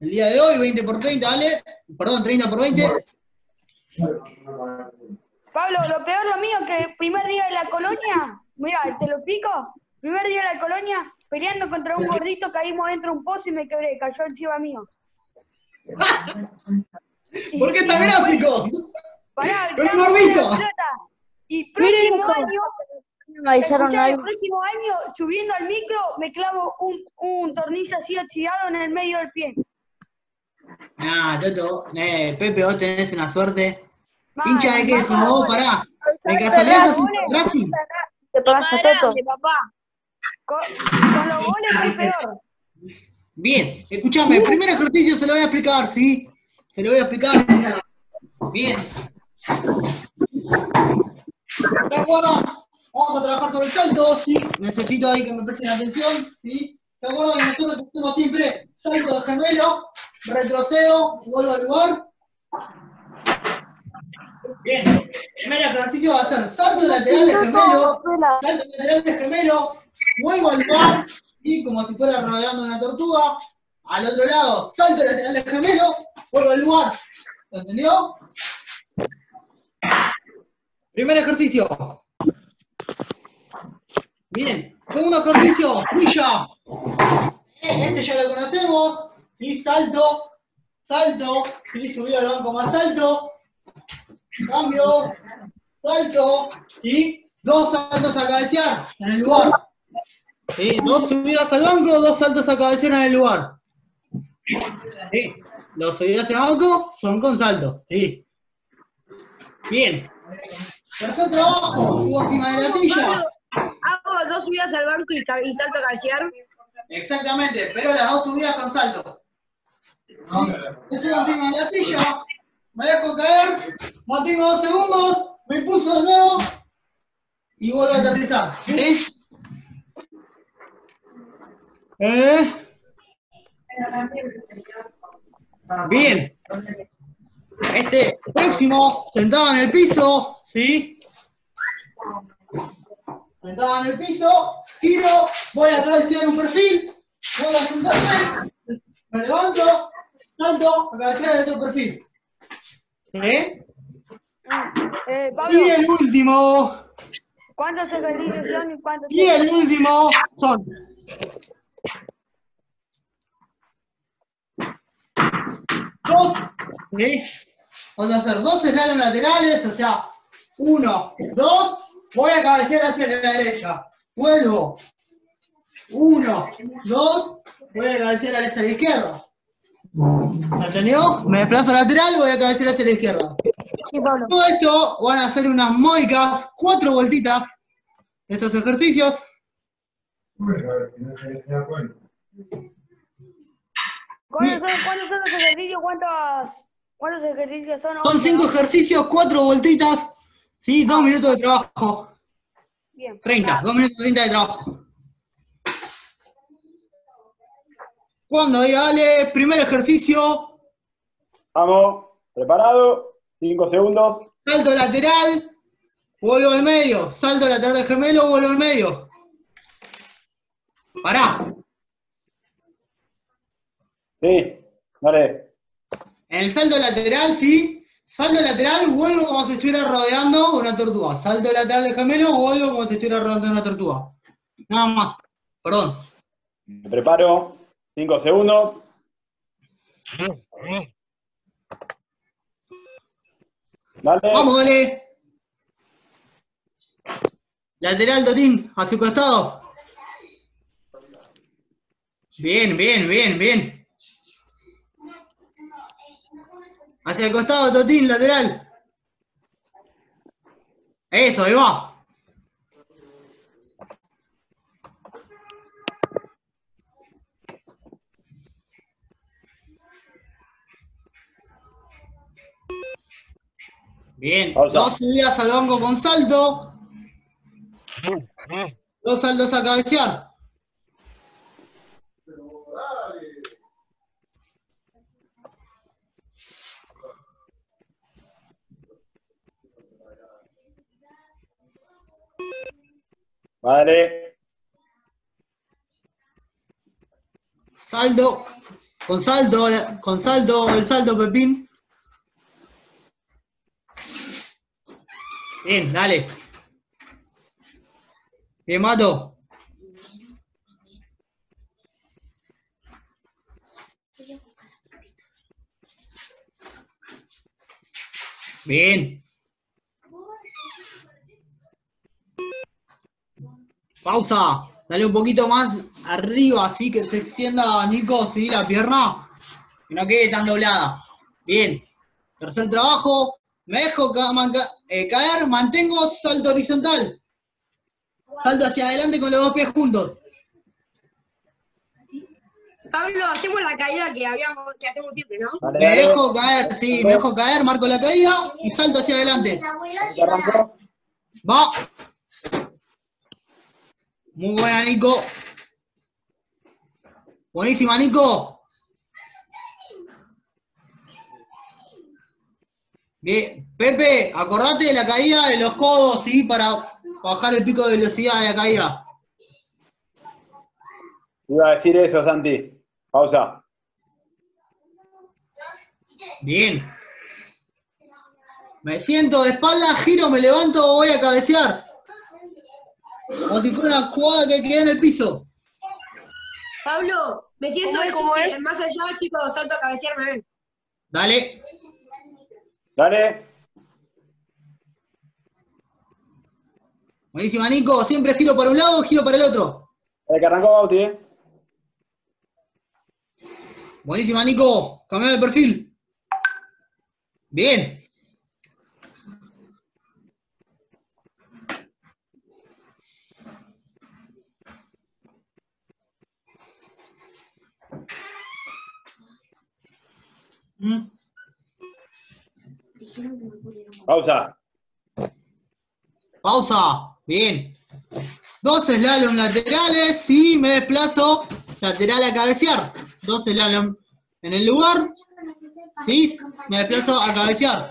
el día de hoy, 20 por 30, ¿vale? Perdón, 30 por 20. Pablo, lo peor lo mío que el primer día de la colonia, mira, te lo explico. Primer día de la colonia, peleando contra un gordito, caímos dentro de un pozo y me quebré, cayó encima mío. ¿Por qué tan gráfico? Pará, el ¡Pero gordito! pelota. Y próximo año, me avisaron escuchá, el próximo año, subiendo al micro, me clavo un, un tornillo así oxidado en el medio del pie. Nah, Toto, eh, Pepe, vos tenés una suerte. Hincha de queso, vos, pará. De casualidad sos Racing. ¿Qué Más grande, papá. Con, con los goles soy peor. Bien, escuchame, el primer ejercicio se lo voy a explicar, ¿sí? Se lo voy a explicar. Bien. ¿De acuerdo? Vamos a trabajar sobre el salto, ¿sí? Necesito ahí que me presten atención, ¿sí? ¿De acuerdo? Que nosotros hacemos siempre salto de gemelo, retrocedo, vuelvo al lugar. Bien. El primer ejercicio va a ser salto lateral de gemelo, salto lateral de gemelo, vuelvo al lugar, y como si fuera rodeando una tortuga, al otro lado, salto lateral de gemelo, vuelvo al lugar. ¿Se entendió? Primer ejercicio. Bien. Segundo ejercicio, huilla. Eh, Este ya lo conocemos. Sí, salto, salto, sí, subir al banco más alto. Cambio, salto, ¿sí? Dos saltos a cabecear en el lugar. ¿Sí? Dos subidas al banco, dos saltos a cabecear en el lugar. ¿Sí? Los subidas al banco son con saltos, ¿sí? Bien. Tercer trabajo, subo encima de la silla. Hago dos subidas al banco y salto a cabecear. Exactamente, pero las dos subidas con salto. ¿Sí? Yo subo encima de la silla, me dejo caer, mantengo dos segundos, me impulso de nuevo y vuelvo a aterrizar. ¿Sí? ¿Eh? Bien. Este próximo, sentado en el piso, ¿sí? Sentado en el piso, giro, voy a atrás de un perfil, Voy a sentarme, me levanto, salto, a cabecear de otro perfil. ¿Sí? Eh, Pablo, Y el último, ¿cuántos ejercicios son y cuántos y el último son dos, ¿sí? Vamos a hacer dos slalom laterales, o sea, uno, dos, voy a cabecear hacia la derecha, vuelvo, uno, dos, voy a cabecear hacia la izquierda. ¿Me entendió? Me desplazo lateral, voy a cabecear hacia la izquierda. Sí, Pablo. Todo esto van a hacer unas moicas, cuatro vueltitas de estos ejercicios. Bueno, a ver si no se se da cuenta. ¿Cuántos son, cuántos son los ejercicios? ¿Cuántos, cuántos ejercicios son? Son cinco ¿no? ejercicios, cuatro vueltitas, ¿sí? Dos minutos de trabajo. Bien. 30, dos minutos 30 de trabajo. Cuando diga, dale, primer ejercicio, Vamos, preparado, cinco segundos. salto lateral, vuelvo al medio, salto lateral de gemelo, vuelvo al medio. Pará. Sí, dale. En el salto lateral, sí. Salto lateral, vuelvo como si estuviera rodeando una tortuga. Salto lateral de gemelo, vuelvo como si estuviera rodeando una tortuga. Nada más. Perdón. Me preparo, cinco segundos. Dale. Vamos, dale. Lateral, Totín, a su costado. Bien, bien, bien, bien. Hacia el costado, Totín, lateral. Eso, ahí va. Bien, dos subidas al banco con salto. Dos saltos a cabecear. Dale. Salto. Con salto, con salto, el salto, Pepín. Bien, dale. Bien, Mato. Bien. Pausa. Dale un poquito más arriba, así que se extienda, Nico, sí, la pierna. Que no quede tan doblada. Bien. Tercer trabajo. Me dejo ca- eh, caer, mantengo salto horizontal. Salto hacia adelante con los dos pies juntos. Pablo, hacemos la caída que habíamos, que hacemos siempre, ¿no? Me dejo caer, sí, me dejo caer, marco la caída y salto hacia adelante. Va. Muy buena, Nico. Buenísima, Nico. Bien. Pepe, acordate de la caída de los codos, ¿sí? Para bajar el pico de velocidad de la caída. Iba a decir eso, Santi. Pausa. Bien. Me siento de espalda, giro, me levanto, voy a cabecear. Como si fuera una jugada que queda en el piso. Pablo, me siento ¿Cómo es? así, ¿Cómo es? más allá, así cuando salto a cabecear me ven. Dale. Dale. Buenísima, Nico. Siempre giro para un lado, giro para el otro. Dale que arrancó Bauti, eh. Buenísima, Nico. Cambia de perfil. Bien. Mm. Pausa. Pausa. Bien. Dos slalom laterales y me desplazo lateral a cabecear. Dos slalom en el lugar. Sí, me desplazo a cabecear.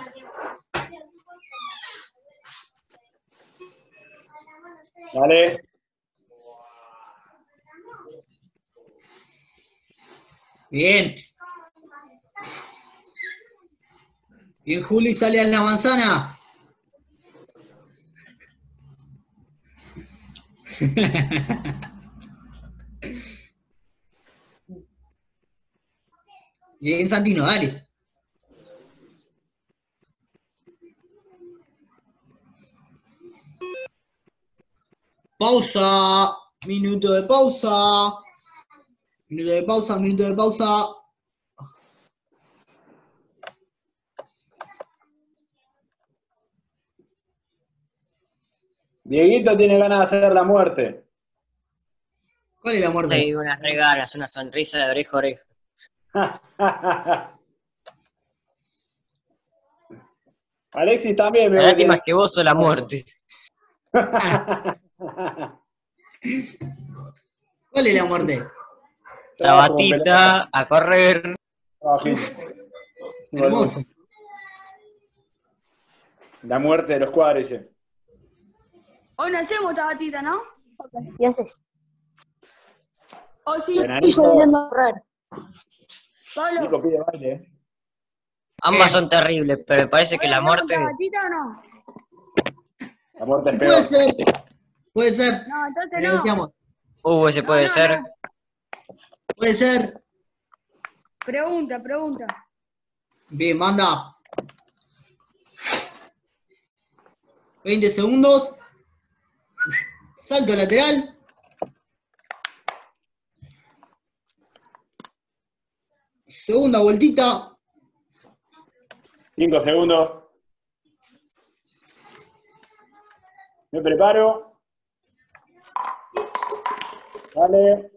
Dale. Bien. Bien, Juli, sale a la manzana. Bien, Santino, dale. Pausa. Minuto de pausa. Minuto de pausa, minuto de pausa. Dieguito tiene ganas de hacer la muerte. ¿Cuál es la muerte? Sí, unas regalas, una sonrisa de oreja a oreja. Alexis también me La voy a lástima es que vos sos la muerte. ¿Cuál es la muerte? Sabatita, a correr. Hermoso. La muerte de los cuádriceps. Hoy no hacemos tabatita, ¿no? ¿Y haces? O correr. Pablo, Nico pide baile, ¿eh? Ambas son terribles, pero me parece que la muerte. tabatita o no? La muerte es Puede peor. ser. Puede ser. No, entonces no. decíamos. Uh, ese puede no, ser. no. Puede ser. Pregunta, pregunta. Bien, manda. 20 segundos. Salto lateral. Segunda vueltita. Cinco segundos. Me preparo. Dale.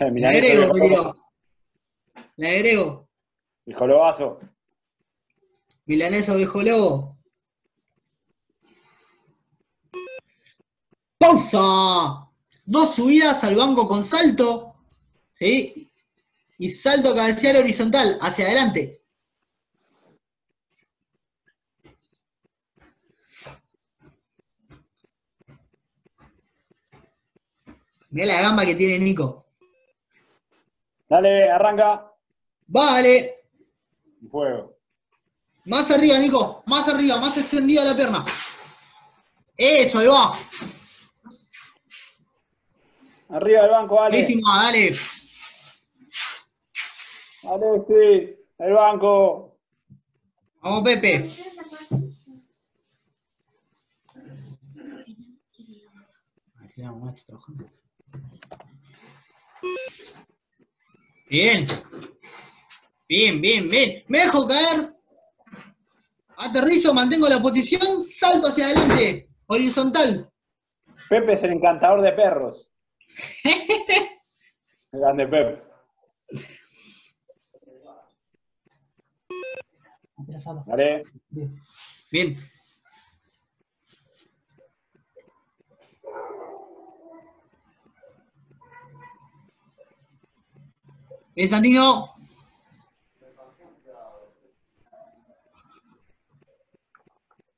Le Mirá, agrego, tiró. Le agrego. El jolobazo. Milanesa viejo lobo. ¡Pausa! Dos subidas al banco con salto. ¿Sí? Y salto cabecear horizontal, hacia adelante. Mirá la gamba que tiene Nico. Dale, arranca. Vale. Fuego. Más arriba, Nico. Más arriba, más extendida la pierna. Eso, ahí va. Arriba del banco, dale. Buenísimo, dale. Alexis, el banco. Vamos, Pepe. Así vamos, macho, trabajando. Bien. Bien, bien, bien. Me dejo caer. Aterrizo, mantengo la posición, salto hacia adelante. Horizontal. Pepe es el encantador de perros. Grande Pepe. Dale. Bien. Bien, Santino.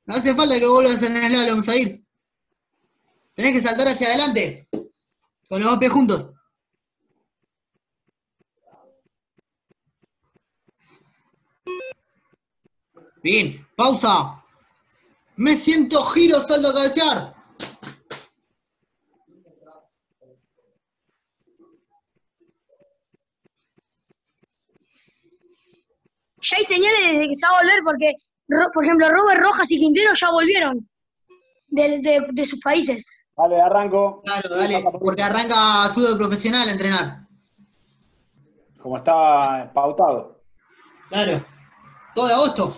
No hace falta que vuelvas en el slalom, a ir. Tenés que saltar hacia adelante. Con los dos pies juntos. Bien, pausa. Me siento giro, salto cabecear. Ya hay señales de que se va a volver porque, por ejemplo, Robert Rojas y Quintero ya volvieron de, de- de sus países. Dale, arranco. Claro, dale, porque arranca el fútbol profesional a entrenar. Como estaba pautado. Claro. Todo de agosto.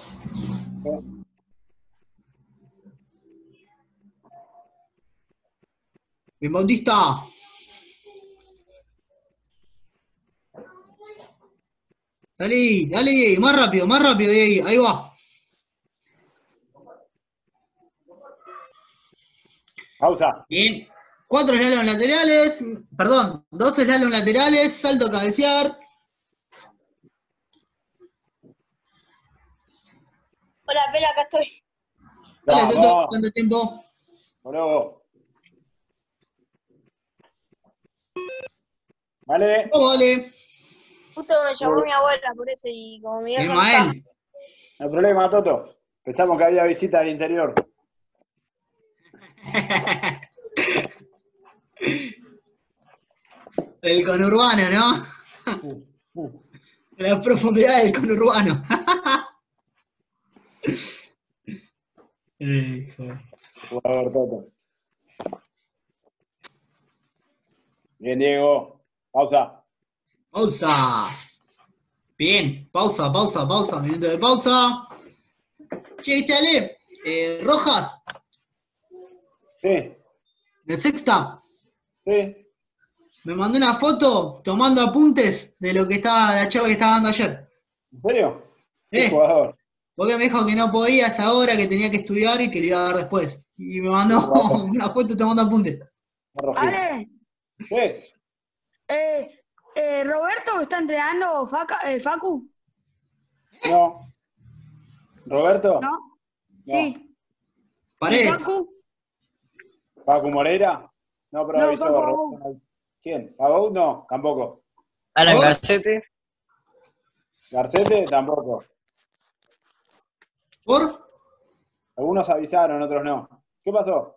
Bien, Bautista. Dale, dale, más rápido, más rápido, ahí, ahí va. Pausa. Bien. cuatro slalom laterales, perdón, dos slalom laterales, salto a cabecear. Hola, Pela, acá estoy. Dale, Toto. ¿cuánto tiempo? Luego. Vale. Vamos, dale. Justo me llamó mi abuela por eso y como mi vieja no está. Ismael. No hay problema, Toto. Pensamos que había visita al interior. El conurbano, ¿no? La profundidad del conurbano. Hijo. Jugador Toto. Bien, Diego. Pausa. Pausa. Bien, pausa, pausa, pausa, minuto de pausa. Che, Ale, eh, Rojas, Sí, de sexta, sí. me mandó una foto tomando apuntes de lo que estaba, de la charla que estaba dando ayer. ¿En serio? ¿Qué Eh, jugador? porque me dijo que no podía a esa hora, que tenía que estudiar y que le iba a dar después. Y me mandó una foto tomando apuntes. Ale, Sí. eh, eh, Roberto está entrenando Faca- eh, Facu, No. ¿Roberto? ¿no? Sí. Paredes. Facu, ¿Paco Moreira? No, pero No, avisó Roberto. ¿Quién? ¿Pagou? No, tampoco. Alan. Garcete. ¿Garcete? Tampoco. ¿Por? Algunos avisaron, otros no. ¿Qué pasó?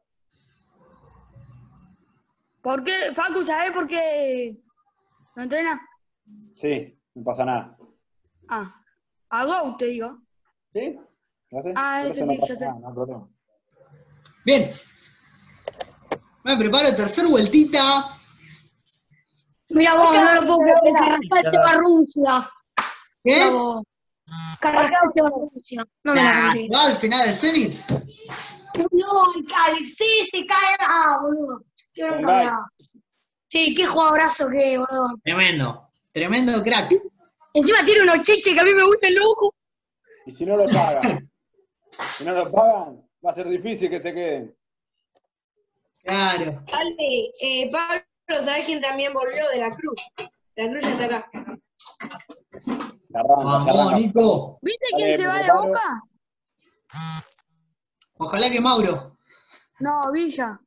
¿por qué? Facu, ¿sabes por qué no entrena? Sí, no pasa nada. Ah, a Go, te digo. ¿Sí? Ah, eso no sí, pasa yo sé. nada, no. Bien. Me preparo tercer vueltita. Mira vos, no lo puedo creer, Carrascal se va a Rusia. ¿Qué? Carrascal se va a Rusia. No me la conté. ¿va al final del Zenit? No, sí, se cae. Ah, boludo. Qué da. Sí, qué jugadorazo que, boludo. Tremendo. Tremendo crack. Encima tiene unos cheches que a mí me gustan loco. Y si no lo pagan, si no lo pagan, va a ser difícil que se queden. Claro. Ale, eh, Pablo, ¿sabés quién también volvió de la Cruz? La Cruz ya está acá. Vamos, arranca. ¿Viste Nico. quién Dale, se va de. Boca? Ojalá que Mauro. No, Villa.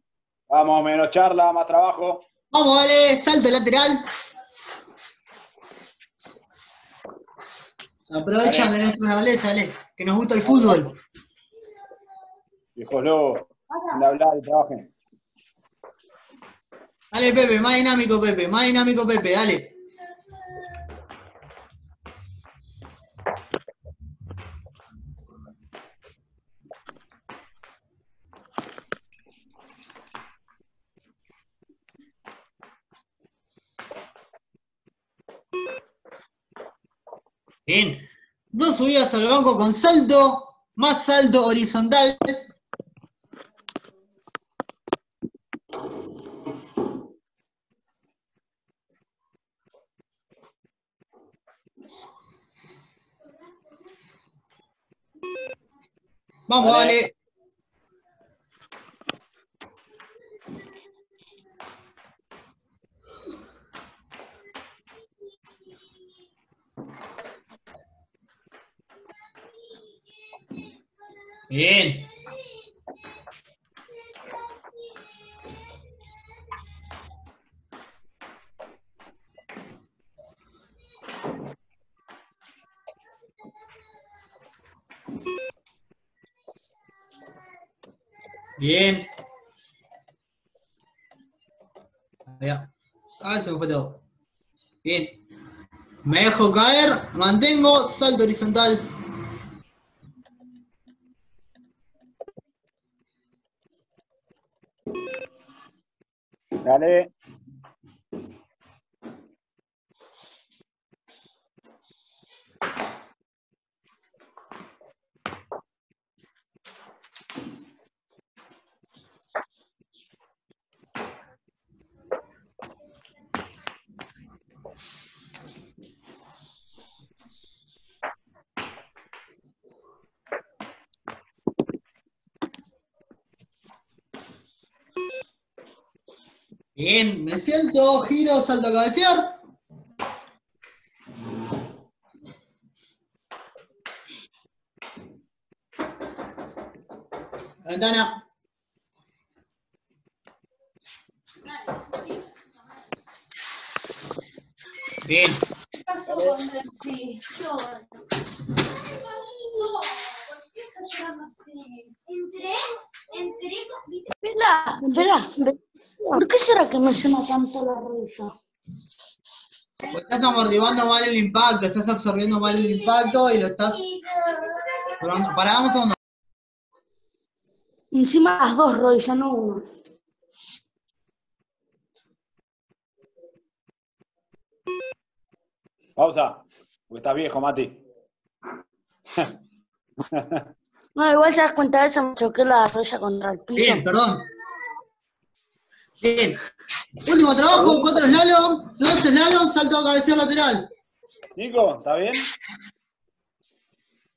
Vamos, menos charla, más trabajo. Vamos, dale. Salto lateral. Aprovechan de nuestra nobleza, dale. Que nos gusta el fútbol. Viejos lobos, anda hablar y trabajen. Dale, Pepe. Más dinámico, Pepe. Más dinámico, Pepe. Dale. Bien. Dos subidas al banco con salto, más salto horizontal. Vamos, dale. Bien. Bien. Allá. Ah, se me fue todo. Bien. Me dejo caer, mantengo, salto horizontal. Dale. Bien, me siento, giro, salto a cabecear. Ventana. Bien. ¿Qué pasó con Messi? Entré, entré, ¿viste? Espera, espera. ¿Por qué será que me suena tanto la rodilla? Pues Estás amortiguando mal el impacto, estás absorbiendo mal el impacto y lo estás... Pará, Pará un segundo. Encima las dos rodillas, no una. Pausa. Porque estás viejo, Mati. No, igual se das cuenta de eso, me choqué la rodilla contra el piso. Bien, perdón. Bien. Último trabajo, cuatro slalom, dos slalom, salto a cabecera lateral. Nico, ¿está bien?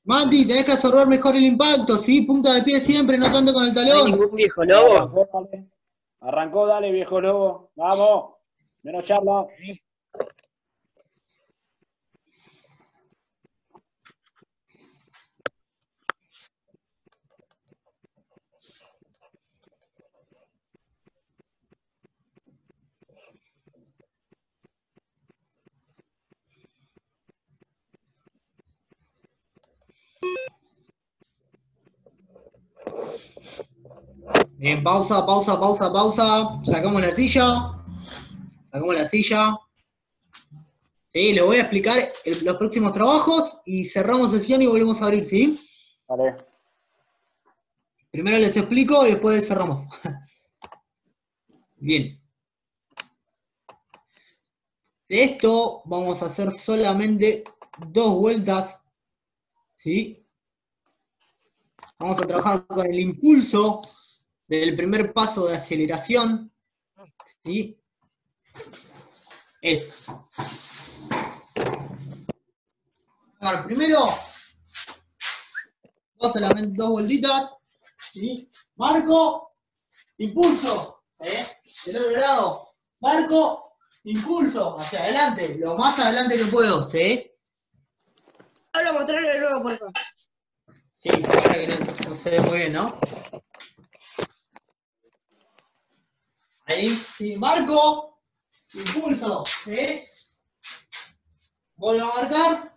Mati, tenés que absorber mejor el impacto, ¿sí? Punta de pie siempre, no tanto con el talón. viejo Arrancó, dale. Arrancó, dale, viejo lobo. Vamos. Menos charla. Bien, pausa, pausa, pausa, pausa. Sacamos la silla. Sacamos la silla. Sí, les voy a explicar el- los próximos trabajos y cerramos sesión y volvemos a abrir, ¿sí? Vale. Primero les explico y después cerramos. Bien. De esto vamos a hacer solamente dos vueltas, ¿sí? Vamos a trabajar con el impulso del primer paso de aceleración, ¿sí? Es. Ver, primero, dos, solamente dos vueltitas, ¿sí? Marco, impulso, ¿eh? Del otro lado, marco, impulso, hacia adelante, lo más adelante que puedo, ¿sí? Pablo, mostrarlo de nuevo, por favor. Sí, que no, no se ve muy bien, ¿no? Ahí, sí, marco, impulso, ¿sí? Vuelvo a marcar,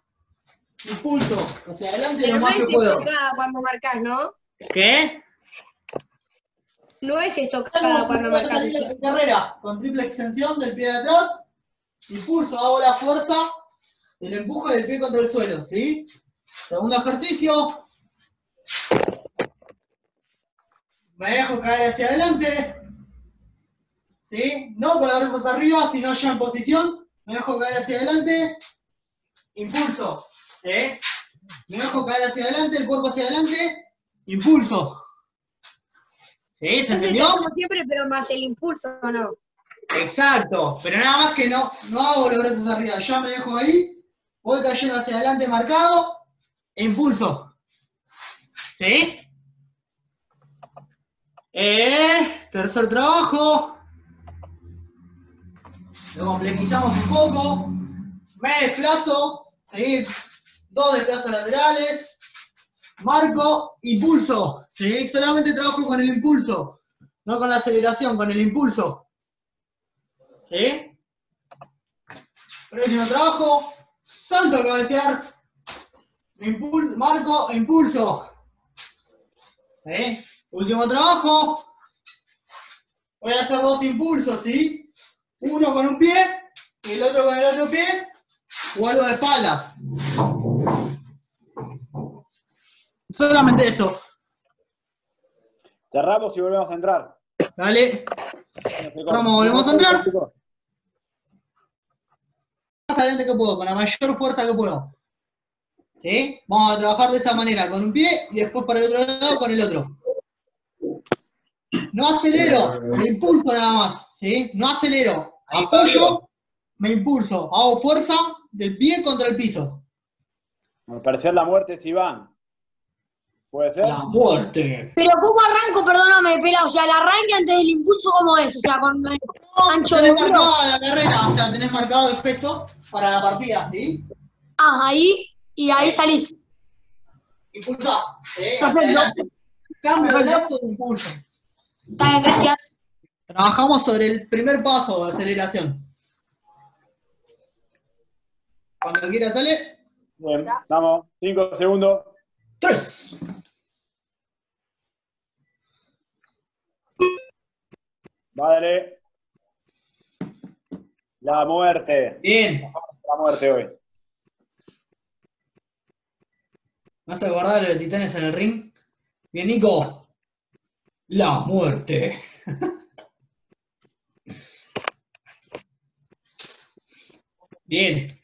impulso, hacia adelante Pero lo no más es que puedo. estocada cuando marcas, ¿no? ¿Qué? No es estocada cuando marcas. Carrera, con triple extensión del pie de atrás, impulso, hago la fuerza del empuje del pie contra el suelo, ¿sí? Segundo ejercicio. Me dejo caer hacia adelante, ¿sí? No con los brazos arriba, sino ya en posición. Me dejo caer hacia adelante, impulso, ¿sí? Me dejo caer hacia adelante, el cuerpo hacia adelante, impulso. ¿Sí? ¿Se entendió? como siempre, pero más el impulso, ¿o no? Exacto, pero nada más que no, no hago los brazos arriba, ya me dejo ahí, voy cayendo hacia adelante marcado, e impulso. ¿Sí? Eh, tercer trabajo. Lo complejizamos un poco. Me desplazo, ¿sí? Dos desplazos laterales. Marco, impulso. ¿Sí? Solamente trabajo con el impulso, no con la aceleración, con el impulso. ¿Sí? Próximo trabajo, salto cabecear, impul- marco, impulso. ¿Sí? Último trabajo, voy a hacer dos impulsos, ¿sí? Uno con un pie y el otro con el otro pie, vuelvo de espaldas. Solamente eso. Cerramos y volvemos a entrar. Dale. Vamos, volvemos a entrar. Más adelante que puedo, con la mayor fuerza que puedo. ¿Sí? Vamos a trabajar de esa manera, con un pie y después para el otro lado con el otro. No acelero, me impulso nada más. ¿Sí? No acelero. Apoyo, me impulso. Hago fuerza del pie contra el piso. Al parecer la muerte es Iván. ¿Puede ser? La muerte. Pero ¿cómo arranco? Perdóname, pela. O sea, el arranque antes del impulso, ¿cómo es? O sea, con el ancho de marcada la carrera, o sea, tenés marcado el gesto para la partida, ¿sí? Ah, ahí, y ahí salís. Impulsá. adelante. Cambio de impulso. Está bien, gracias. Trabajamos sobre el primer paso de aceleración. Cuando quiera sale. Bien, vamos. Cinco segundos. Tres. Vale. La muerte. Bien. La muerte hoy. ¿Me has acordado de los titanes en el ring? Bien, Nico. La muerte. Bien.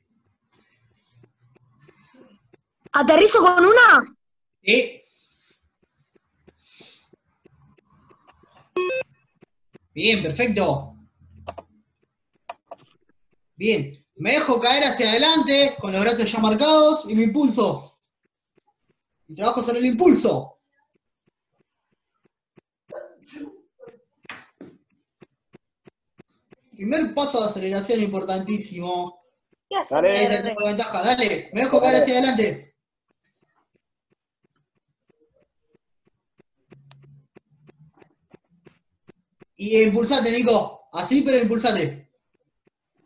¿Aterrizo con una? Sí. Bien, perfecto. Bien. Me dejo caer hacia adelante con los brazos ya marcados y me impulso. Y trabajo sobre el impulso. Primer paso de aceleración importantísimo. ¿Qué hace? Dale. Tengo ventaja, dale. Me dejo caer hacia adelante. Y impulsate, Nico. Así, pero impulsate.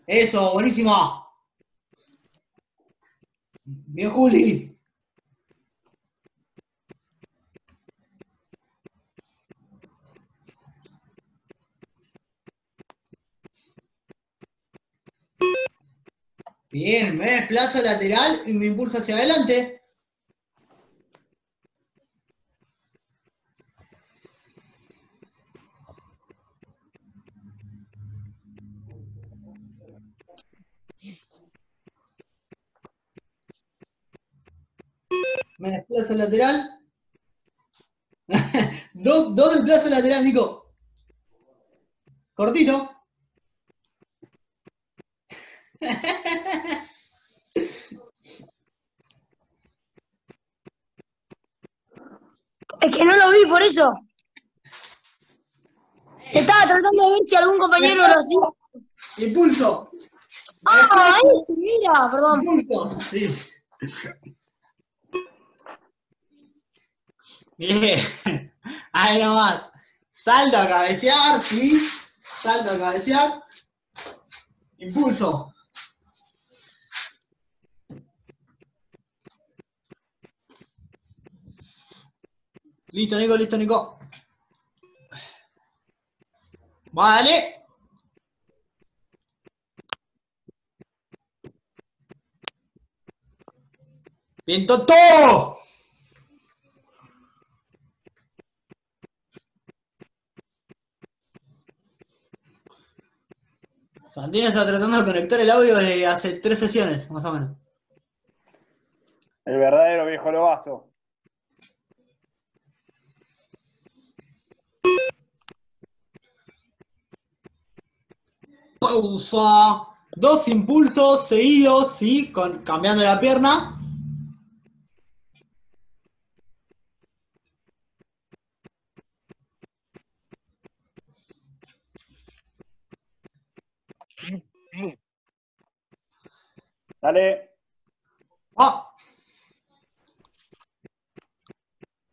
Eso, buenísimo. Bien, Juli. Bien, me desplazo lateral y me impulso hacia adelante. Me desplazo lateral. dos, dos desplazos lateral, Nico. Cortito. Es que no lo vi, por eso. Estaba tratando de ver si algún compañero lo hacía. Impulso. Ah, ahí sí, mira, perdón. Impulso. Sí. Bien. Ahí nomás. Salto a cabecear, sí. Salto a cabecear. Impulso. Listo, Nico, listo, Nico. Vale. Bien, Toto. Santino está tratando de conectar el audio de hace tres sesiones, más o menos. El verdadero viejo lobazo. Pausa. Dos impulsos seguidos, sí, con, cambiando la pierna. Dale. Ah.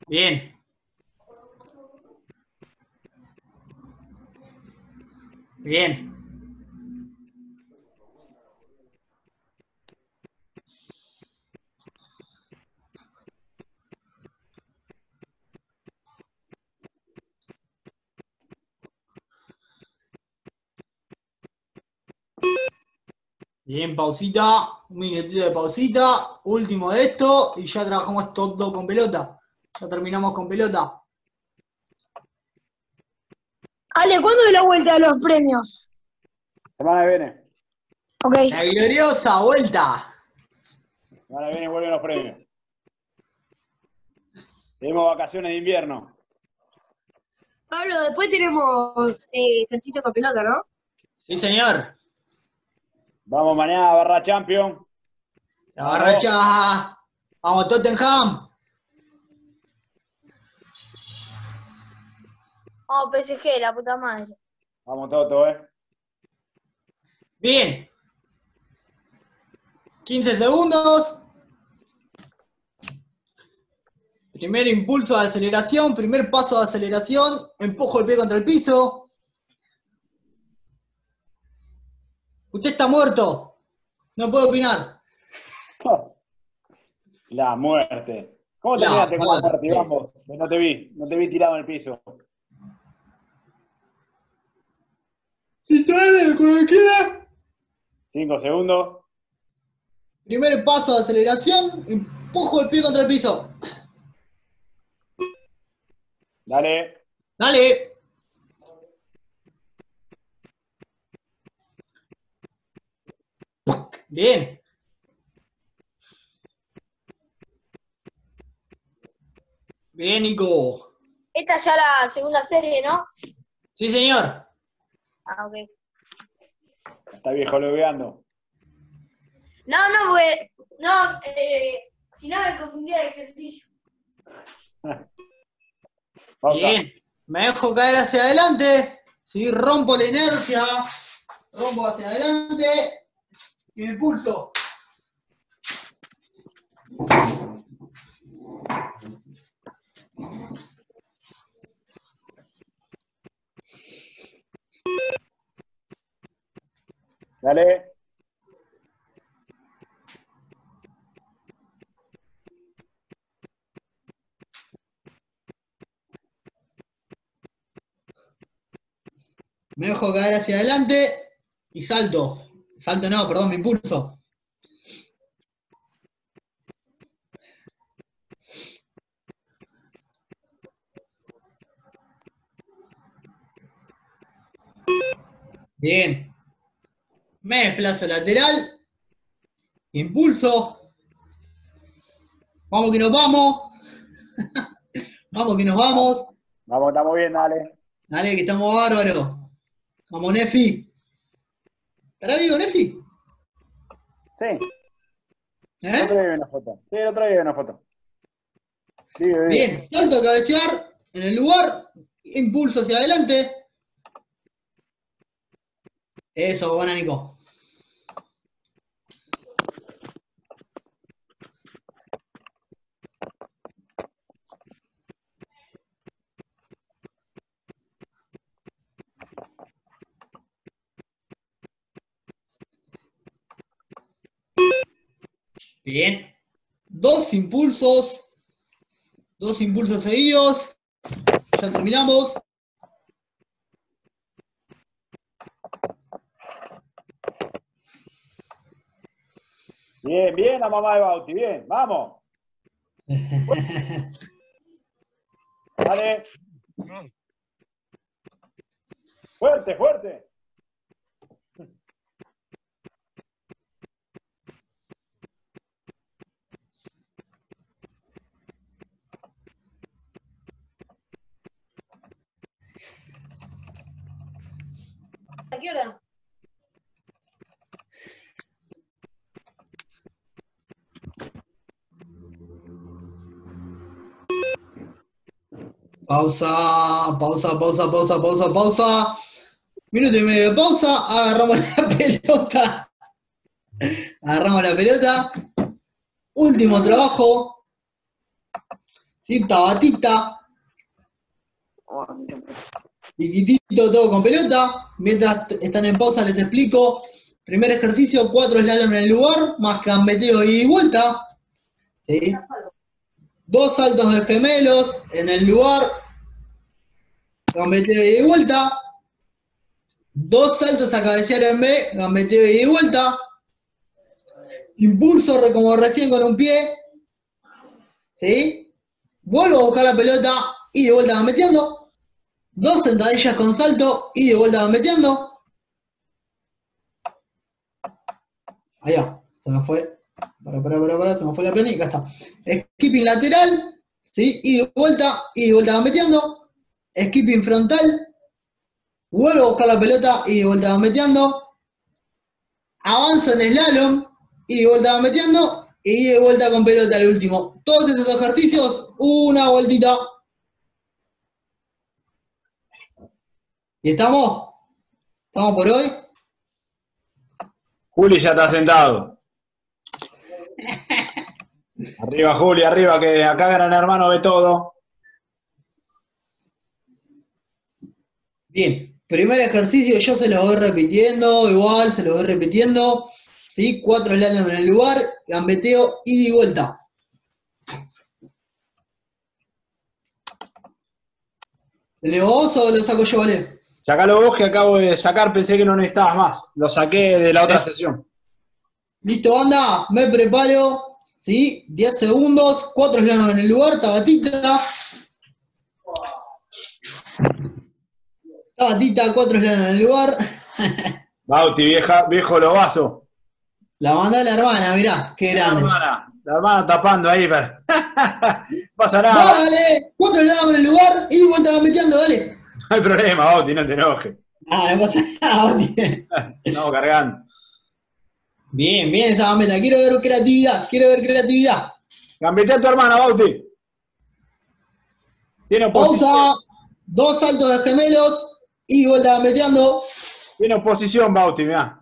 Bien. Bien. Bien, pausita, un minutito de pausita, último de esto y ya trabajamos todo con pelota. Ya terminamos con pelota. Ale, ¿cuándo es la vuelta de los premios? Semana que viene. Ok. La gloriosa vuelta. Semana que viene vuelven los premios. Tenemos vacaciones de invierno. Pablo, después tenemos eh, ejercicio con pelota, ¿no? Sí, señor. Vamos mañana, barra champion. La barracha. Vamos, Tottenham. Vamos, PSG, la puta madre. Vamos, Toto, eh. Bien. 15 segundos. Primer impulso de aceleración, primer paso de aceleración, empujo el pie contra el piso, Usted está muerto. No puede opinar. La muerte. ¿Cómo te miraste con la muerte. Vamos, no te vi, no te vi tirado en el piso. Si trae cuando quiera. Cinco segundos. Primer paso de aceleración, empujo el pie contra el piso. Dale. Dale. Bien. Bien, Nico. Esta ya la segunda serie, ¿no? Sí, señor. Ah, ok. Está viejo lobeando. No, no, porque. No, eh, si no me confundía de ejercicio. Bien. Me dejo caer hacia adelante. Sí, rompo la inercia. Rompo hacia adelante. Y me impulso. Dale. Me dejo caer hacia adelante y salto. Salto no, perdón, me impulso. Bien. Me desplazo lateral. Impulso. Vamos que nos vamos. vamos que nos vamos. Vamos, estamos bien, dale. Dale, que estamos bárbaros. Vamos, Nefi. ¿Estará vivo, Nefi? Sí. El ¿Eh? otro día vi una foto. Sí, el otro día vi una foto. Vive. Bien, salto a cabecear en el lugar, impulso hacia adelante. Eso, buena Nico. Bien. Dos impulsos. Dos impulsos seguidos. Ya terminamos. Bien, bien la mamá de Bauti, bien, vamos. Dale. Fuerte, fuerte. Qué hora? Pausa, pausa, pausa, pausa, pausa, pausa. Minuto y medio de pausa. Agarramos la pelota. Agarramos la pelota. Último trabajo. Sí, tabatita. Chiquitito, todo con pelota. Mientras están en pausa les explico. Primer ejercicio, cuatro slalom en el lugar, más gambeteo y vuelta. ¿Sí? Dos saltos de gemelos en el lugar, gambeteo y vuelta. Dos saltos a cabecear en B, gambeteo y vuelta. Impulso como recién con un pie. ¿Sí? Vuelvo a buscar la pelota y de vuelta gambeteando. Dos sentadillas con salto y de vuelta gambeteando. Allá, se me fue. Para, para, para, para, se me fue la plana y acá está. Skipping lateral, ¿sí? Y de vuelta, y de vuelta gambeteando. Skipping frontal. Vuelvo a buscar la pelota y de vuelta gambeteando. Avanzo en slalom y de vuelta gambeteando. Y de vuelta con pelota al último. Todos esos ejercicios, una vueltita. ¿Y estamos? ¿Estamos por hoy? Juli ya está sentado. Arriba, Juli, arriba, que acá Gran Hermano ve todo. Bien, primer ejercicio yo se lo voy repitiendo, igual se lo voy repitiendo. ¿Sí? Cuatro slalom en el lugar, gambeteo, ida y vuelta. ¿Lo leo vos o lo saco yo, vale? Sacalo vos que acabo de sacar, pensé que no necesitabas más. Lo saqué de la otra sesión. Listo, banda, me preparo. ¿Sí? 10 segundos, cuatro slalom en el lugar, tabatita. Tabatita, cuatro slalom en el lugar. Bauti, vieja, viejo lobazo. La mandó la hermana, mirá, qué La grande. hermana, la hermana tapando ahí, pero. pasa nada. Dale, cuatro slalom en el lugar y vuelta gambeteando, dale. No hay problema, Bauti, no te enojes. Ah, no pasa nada, Bauti. Estamos cargando. Bien, bien esa gambeta. Quiero ver creatividad, quiero ver creatividad. Gambetea a tu hermana, Bauti. Tiene oposición. Pausa. Dos saltos de gemelos y vuelta gambeteando. Tiene oposición, Bauti, mirá.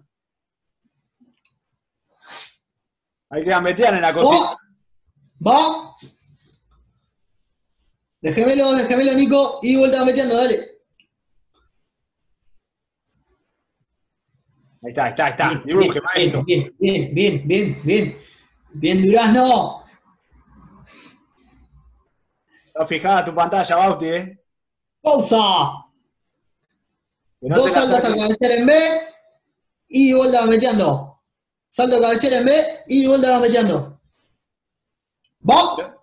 Hay que gambetear en la cocina. Va. Va. De gemelo, de gemelo, Nico. Y vuelta gambeteando, dale. Ahí está, ahí está, ahí está. Dibuje, maestro. Bien, bien, bien, bien, bien. Bien, Durazno. Está fijada tu pantalla, Bauti, eh. Pausa. No Dos te la saltos a saques. cabecear en B y vuelta gambeteando. Salto a cabecear en B y vuelta gambeteando. Va.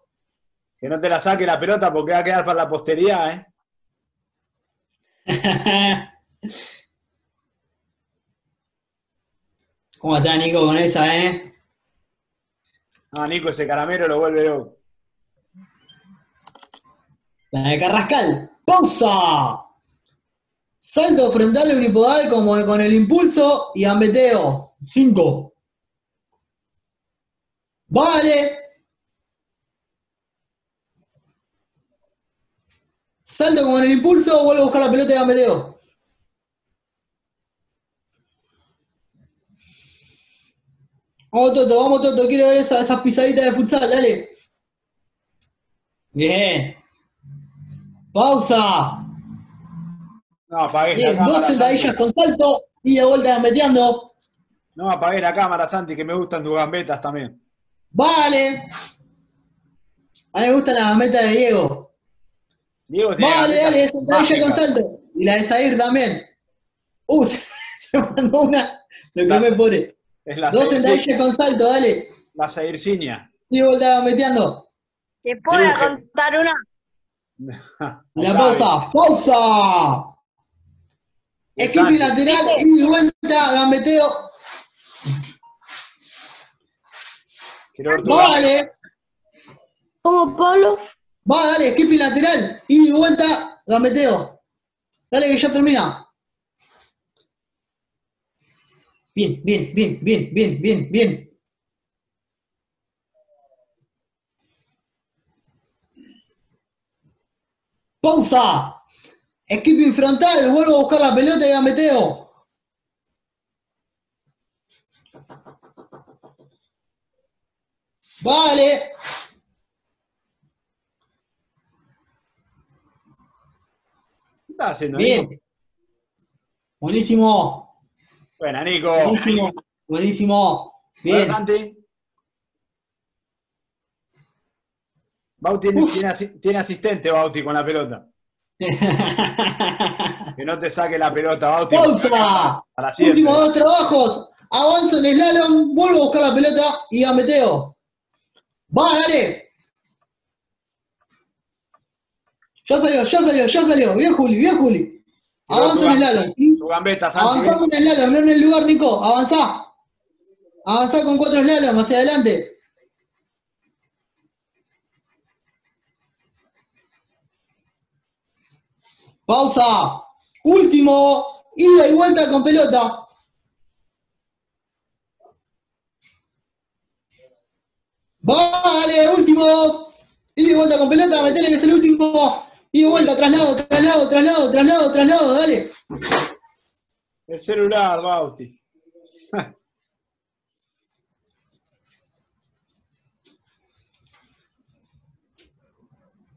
Que no te la saque la pelota porque va a quedar para la posteridad, eh. ¿Cómo está Nico con esa, eh? Ah, Nico, ese caramelo lo vuelve loco. La de Carrascal. ¡Pausa! Salto frontal unipodal como con el impulso y gambeteo. 5. Vale. Salto con el impulso, vuelvo a buscar la pelota y gambeteo. Vamos Toto, vamos Toto, quiero ver esa- esas pisaditas de futsal, dale. Bien. Pausa. No, apagues la Bien, dos cámara. sentadillas con salto y de vuelta gambeteando. No apagues la cámara, Santi, que me gustan tus gambetas también. Vale. A mí me gusta la gambeta de Diego. Diego tiene Vale, gambetas dale, sentadilla con salto. Y la de Zair también. Uh, se, mandó una. Lo que me pone. Es la Dos Zair- sentadillas con salto, dale. La Zaircinia. Y de vuelta gambeteando. ¿Te puedo Dibuje. contar una? La pausa. ¡Pausa! Equipo lateral y vuelta gambeteo. Vale. ¿Cómo, Pablo? Va, dale, skipping lateral. Y vuelta, gambeteo. Dale que ya termina. Bien, bien, bien, bien, bien, bien, bien. Pausa. Skipping frontal, vuelvo a buscar la pelota y gambeteo. Vale. ¿Qué estás haciendo? Bien. Buenísimo. Buena, Nico. Buenísimo. Buenísimo. Bien. Santi. Bauti tiene, tiene asi- tiene asistente, Bauti, con la pelota. Que no te saque la pelota, Bauti. Pausa. Para siempre. Últimos dos trabajos. Avanzo en el slalom, vuelvo a buscar la pelota y gambeteo. Va, dale. Ya salió, ya salió, ya salió. Bien, Juli, bien, Juli. Avanzo en el slalom, ¿sí? Tu gambeta, Santi. En el slalom, no en el lugar, Nico. Avanzá. Avanzá con cuatro slalom hacia adelante. Pausa. Último. Ida y vuelta con pelota. Vale, último. Ida y vuelta con pelota, metele que es el último. Ida y vuelta, traslado, traslado, traslado, traslado, traslado, dale. El celular, Bauti.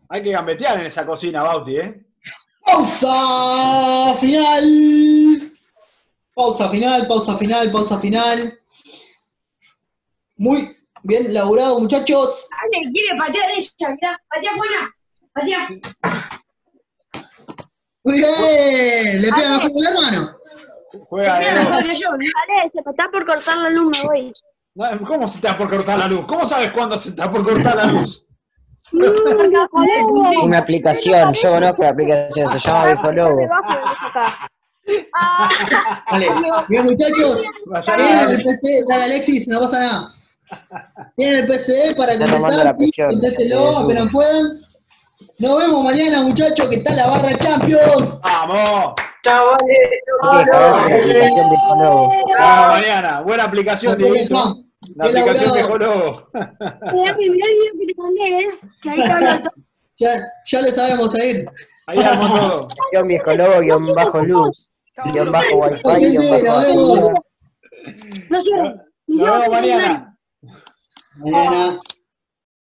Hay que gambetear en esa cocina, Bauti, ¿eh? Pausa final. Pausa final, pausa final, pausa final. Muy bien laburado, muchachos. Ale quiere patear ella, mirá. Patea Juana. Patea. Muy bien. Le pega mejor que el hermano. Juega de. Dale, se me está por cortar la luz, me voy. No, ¿Cómo se te da por cortar la luz? ¿Cómo sabes cuándo se te da por cortar la luz? Una aplicación, yo conozco la aplicación, se llama Viejo Lobo. Vale, bien muchachos. Tienen el PC, dale Alexis, no pasa nada. Tienen el PC para Está contestar, contéstelo apenas puedan. Nos vemos mañana, muchachos, que está la barra Champions. ¡Vamos! Que Viejo Lobo. Vamos mañana. Buena aplicación. Dieguito. La aplicación de. Jolobo. Mirá, mirá el video que te mandé, eh. Que ahí todo. Ya, ya le sabemos a ir. Ahí armó todo. Aplicación Viejo Lobo, guion bajo luz, guion bajo wifi, guion bajo. No cierro. Nos vemos mañana. Mañana.